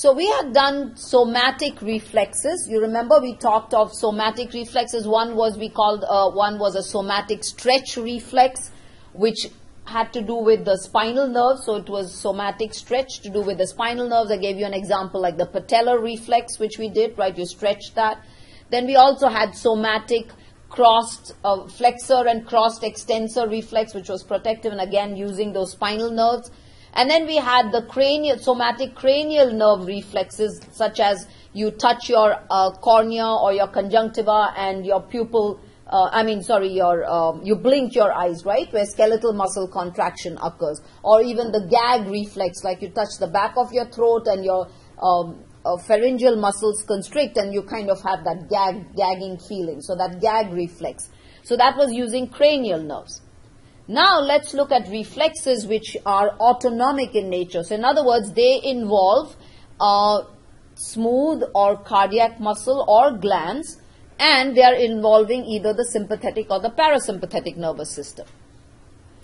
So we have done somatic reflexes. You remember we talked of somatic reflexes. One was we called uh, one was a somatic stretch reflex, which had to do with the spinal nerves. So it was somatic stretch to do with the spinal nerves. I gave you an example like the patellar reflex, which we did. Right, you stretch that. Then we also had somatic crossed uh, flexor and crossed extensor reflex, which was protective, and again using those spinal nerves. And then we had the cranial, somatic cranial nerve reflexes, such as you touch your uh, cornea or your conjunctiva and your pupil, uh, I mean, sorry, your, um, you blink your eyes, right, where skeletal muscle contraction occurs. Or even the gag reflex, like you touch the back of your throat and your, um, uh, pharyngeal muscles constrict and you kind of have that gag, gagging feeling. So that gag reflex. So that was using cranial nerves. Now let's look at reflexes which are autonomic in nature. So in other words, they involve uh, smooth or cardiac muscle or glands and they are involving either the sympathetic or the parasympathetic nervous system.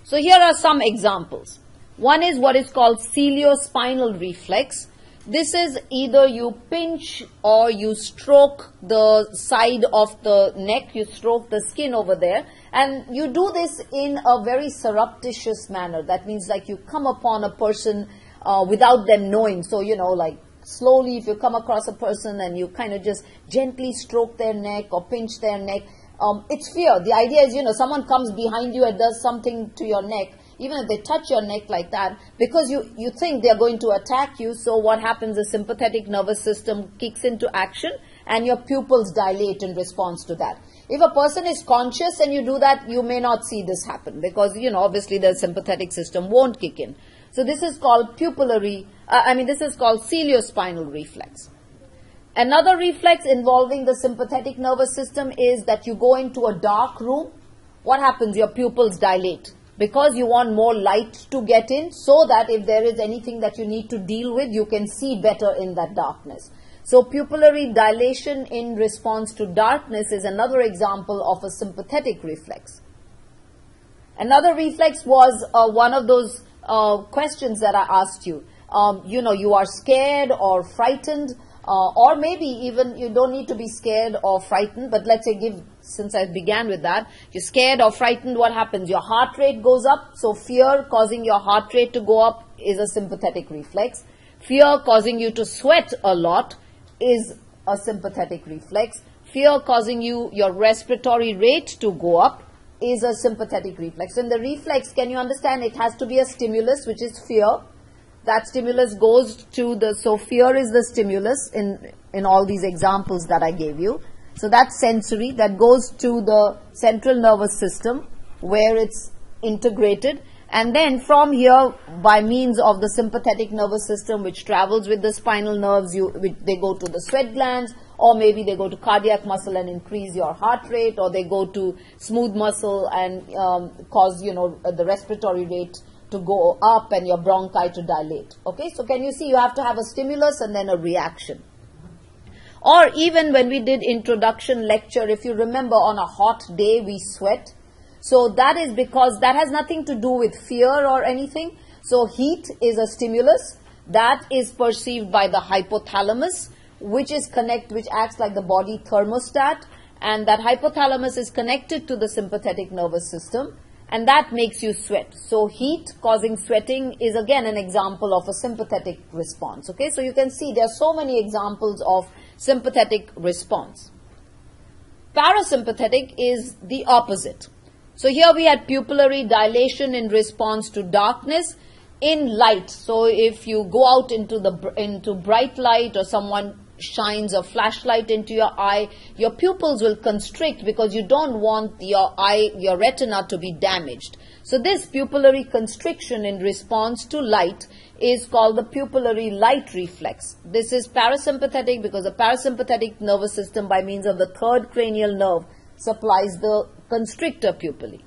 So here are some examples. One is what is called ciliospinal reflex. This is either you pinch or you stroke the side of the neck, you stroke the skin over there, and you do this in a very surreptitious manner. That means like you come upon a person uh, without them knowing. So, you know, like slowly if you come across a person and you kind of just gently stroke their neck or pinch their neck, um, it's fear. The idea is, you know, someone comes behind you and does something to your neck even if they touch your neck like that, because you, you think they're going to attack you, so what happens, the sympathetic nervous system kicks into action and your pupils dilate in response to that. If a person is conscious and you do that, you may not see this happen because, you know, obviously the sympathetic system won't kick in. So this is called pupillary, uh, I mean, this is called ciliospinal reflex. Another reflex involving the sympathetic nervous system is that you go into a dark room. What happens? Your pupils dilate because you want more light to get in so that if there is anything that you need to deal with, you can see better in that darkness. So pupillary dilation in response to darkness is another example of a sympathetic reflex. Another reflex was uh, one of those uh, questions that I asked you. Um, you know, you are scared or frightened, uh, or maybe even you don't need to be scared or frightened, but let's say give since I began with that, you're scared or frightened, what happens? Your heart rate goes up. So fear causing your heart rate to go up is a sympathetic reflex. Fear causing you to sweat a lot is a sympathetic reflex. Fear causing you your respiratory rate to go up is a sympathetic reflex. And the reflex, can you understand? It has to be a stimulus, which is fear. That stimulus goes to the, so fear is the stimulus in, in all these examples that I gave you. So that's sensory, that goes to the central nervous system where it's integrated. And then from here, by means of the sympathetic nervous system, which travels with the spinal nerves, you, they go to the sweat glands, or maybe they go to cardiac muscle and increase your heart rate, or they go to smooth muscle and um, cause, you know, the respiratory rate to go up and your bronchi to dilate. Okay, so can you see you have to have a stimulus and then a reaction. Or even when we did introduction lecture, if you remember on a hot day we sweat. So that is because that has nothing to do with fear or anything. So heat is a stimulus that is perceived by the hypothalamus, which is connect, which acts like the body thermostat, and that hypothalamus is connected to the sympathetic nervous system, and that makes you sweat. So heat causing sweating is again an example of a sympathetic response. Okay, so you can see there are so many examples of sympathetic response. Parasympathetic is the opposite. So here we had pupillary dilation in response to darkness in light. So if you go out into the into bright light or someone shines a flashlight into your eye, your pupils will constrict because you don't want your eye, your retina to be damaged. So this pupillary constriction in response to light is called the pupillary light reflex. This is parasympathetic because the parasympathetic nervous system by means of the third cranial nerve supplies the constrictor pupillae.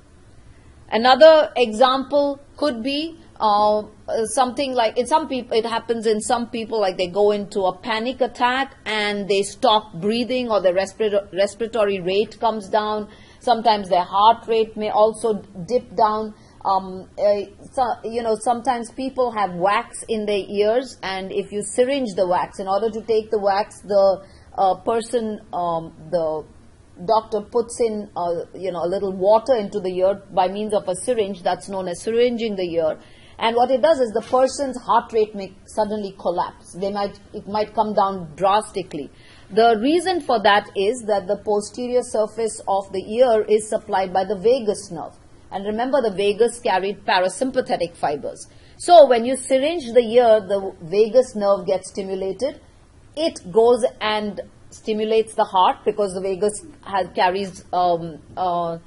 Another example could be uh, something like in some people it happens in some people like they go into a panic attack and they stop breathing or their respiratory rate comes down sometimes their heart rate may also dip down um, uh, so, you know, sometimes people have wax in their ears, and if you syringe the wax, in order to take the wax, the uh, person, um, the doctor puts in, uh, you know, a little water into the ear by means of a syringe. That's known as syringing the ear. And what it does is the person's heart rate may suddenly collapse. They might, it might come down drastically. The reason for that is that the posterior surface of the ear is supplied by the vagus nerve. And remember, the vagus carried parasympathetic fibers. So when you syringe the ear, the vagus nerve gets stimulated. It goes and stimulates the heart because the vagus has, carries um, uh,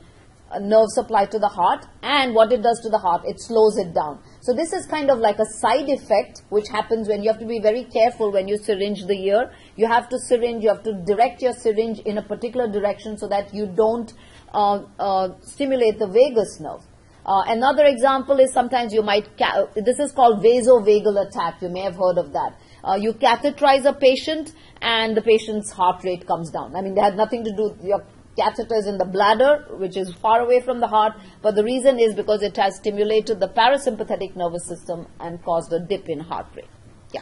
nerve supply to the heart. And what it does to the heart, it slows it down. So this is kind of like a side effect which happens when you have to be very careful when you syringe the ear. You have to syringe, you have to direct your syringe in a particular direction so that you don't uh, uh, stimulate the vagus nerve. Uh, another example is sometimes you might, this is called vasovagal attack. You may have heard of that. Uh, you catheterize a patient and the patient's heart rate comes down. I mean, they had nothing to do, your catheter is in the bladder, which is far away from the heart, but the reason is because it has stimulated the parasympathetic nervous system and caused a dip in heart rate. Yeah.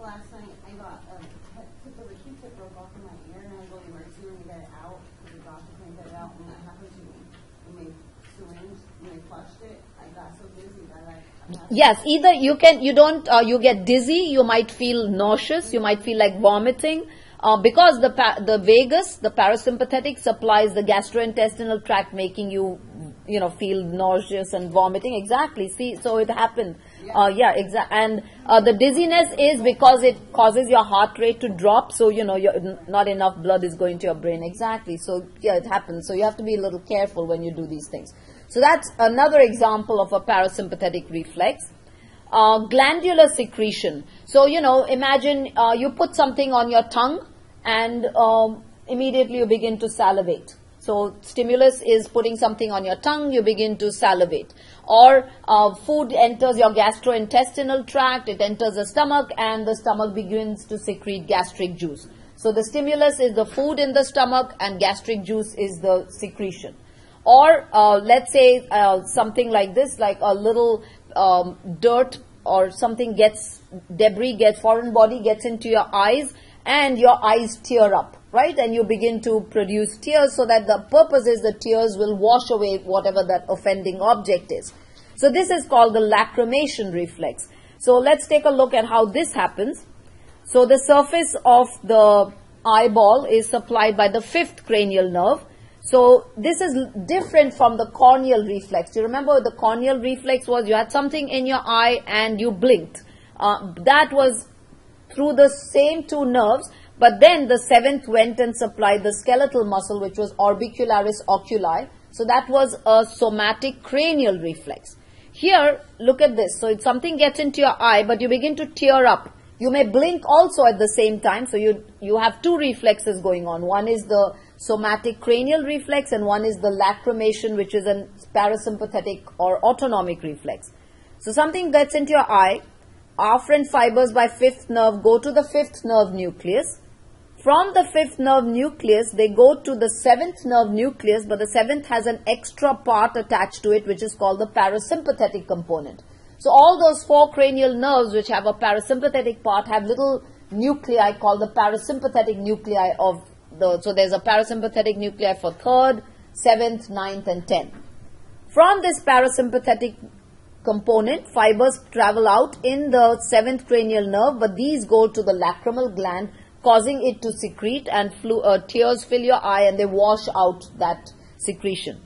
Last night I got a tip of a Q-tip broke off in my ear, and I was going to emergency room to get it out the doctor couldn't get it out, and that happened to me. When they syringed, when they flushed it, I got so dizzy that I. I Yes, either you can, you don't, uh, you get dizzy, you might feel nauseous, you might feel like vomiting. Uh, because the pa- the vagus, the parasympathetic, supplies the gastrointestinal tract, making you, you know, feel nauseous and vomiting. Exactly. See, so it happened. Uh, yeah, exactly. And uh, the dizziness is because it causes your heart rate to drop. So you know, you're, n- not enough blood is going to your brain. Exactly. So yeah, it happens. So you have to be a little careful when you do these things. So that's another example of a parasympathetic reflex. Uh, glandular secretion. So, you know, imagine uh, you put something on your tongue and um, immediately you begin to salivate. So, stimulus is putting something on your tongue, you begin to salivate. Or uh, food enters your gastrointestinal tract, it enters the stomach, and the stomach begins to secrete gastric juice. So, the stimulus is the food in the stomach, and gastric juice is the secretion or uh, let's say uh, something like this like a little um, dirt or something gets debris gets foreign body gets into your eyes and your eyes tear up right? And you begin to produce tears so that the purpose is the tears will wash away whatever that offending object is. So this is called the lacrimation reflex. So let's take a look at how this happens. So the surface of the eyeball is supplied by the fifth cranial nerve. So this is different from the corneal reflex. You remember the corneal reflex was you had something in your eye and you blinked. Uh, that was through the same two nerves, but then the seventh went and supplied the skeletal muscle, which was orbicularis oculi. So that was a somatic cranial reflex. Here, look at this. So it's something gets into your eye, but you begin to tear up. You may blink also at the same time. So you you have two reflexes going on. One is the somatic cranial reflex and one is the lacrimation which is a parasympathetic or autonomic reflex. So something gets into your eye, afferent fibers by fifth nerve go to the fifth nerve nucleus. From the fifth nerve nucleus, they go to the seventh nerve nucleus, but the seventh has an extra part attached to it which is called the parasympathetic component. So all those four cranial nerves which have a parasympathetic part have little nuclei called the parasympathetic nuclei of the, so there's a parasympathetic nuclei for third, seventh, ninth, and tenth. From this parasympathetic component, fibers travel out in the seventh cranial nerve, but these go to the lacrimal gland, causing it to secrete, and uh, tears fill your eye, and they wash out that secretion.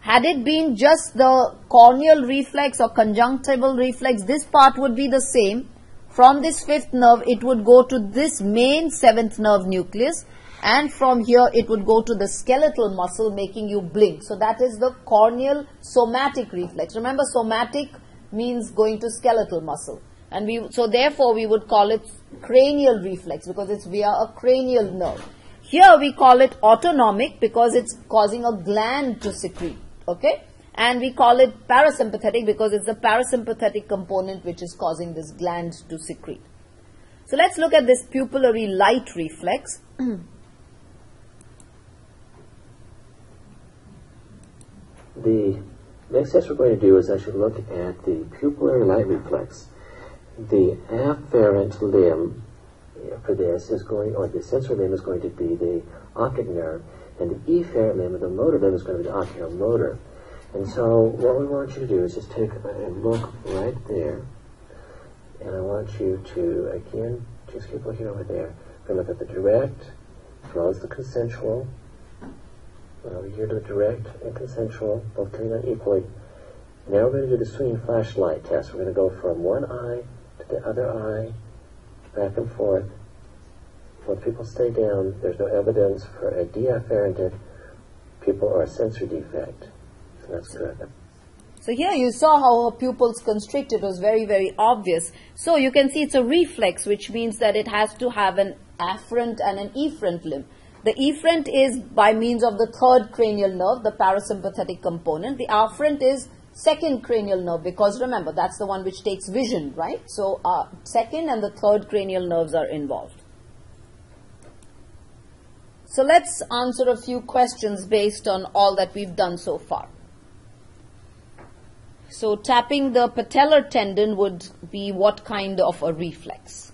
Had it been just the corneal reflex or conjunctival reflex, this part would be the same. From this fifth nerve, it would go to this main seventh nerve nucleus, and from here it would go to the skeletal muscle making you blink. So that is the corneal somatic reflex. Remember somatic means going to skeletal muscle. And we, so therefore we would call it cranial reflex because it's via a cranial nerve. Here we call it autonomic because it's causing a gland to secrete. Okay? And we call it parasympathetic because it's the parasympathetic component which is causing this gland to secrete. So let's look at this pupillary light reflex. (clears throat) The next test we're going to do is actually look at the pupillary light reflex. The afferent limb for this is going, or the sensory limb is going to be the optic nerve, and the efferent limb, or the motor limb, is going to be the oculomotor. And so what we want you to do is just take a look right there, and I want you to, again, just keep looking over there. We're going to look at the direct, as well as the consensual, uh, here to direct and consensual, both coming on equally. Now we're going to do the swinging flashlight test. We're going to go from one eye to the other eye, back and forth. Both people stay down. There's no evidence for a deafferented pupil or a sensory defect. So that's good. So here you saw how her pupils constricted It was very, very obvious. So you can see it's a reflex, which means that it has to have an afferent and an efferent limb. The efferent is by means of the third cranial nerve, the parasympathetic component. The afferent is second cranial nerve because remember that's the one which takes vision, right? So uh, second and the third cranial nerves are involved. So let's answer a few questions based on all that we've done so far. So tapping the patellar tendon would be what kind of a reflex?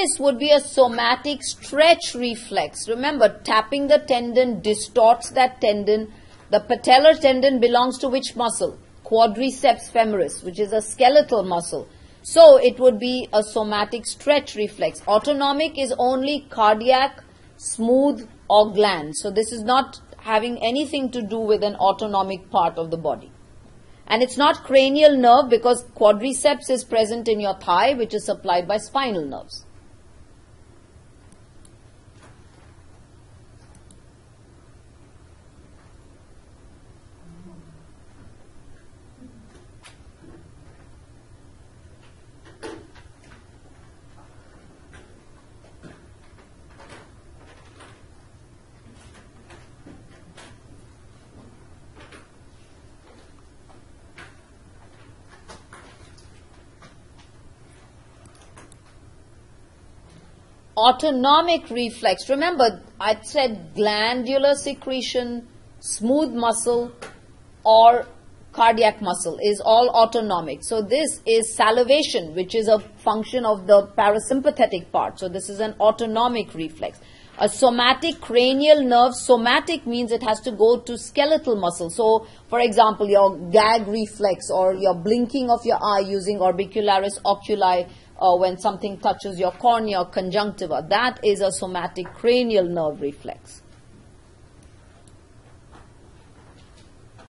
This would be a somatic stretch reflex. Remember, tapping the tendon distorts that tendon. The patellar tendon belongs to which muscle? Quadriceps femoris, which is a skeletal muscle. So it would be a somatic stretch reflex. Autonomic is only cardiac, smooth, or gland. So this is not having anything to do with an autonomic part of the body. And it's not cranial nerve because quadriceps is present in your thigh, which is supplied by spinal nerves. Autonomic reflex. Remember, I said glandular secretion, smooth muscle, or cardiac muscle is all autonomic. So this is salivation, which is a function of the parasympathetic part. So this is an autonomic reflex. A somatic cranial nerve, somatic means it has to go to skeletal muscle. So, for example, your gag reflex or your blinking of your eye using orbicularis oculi uh, when something touches your cornea or conjunctiva. That is a somatic cranial nerve reflex.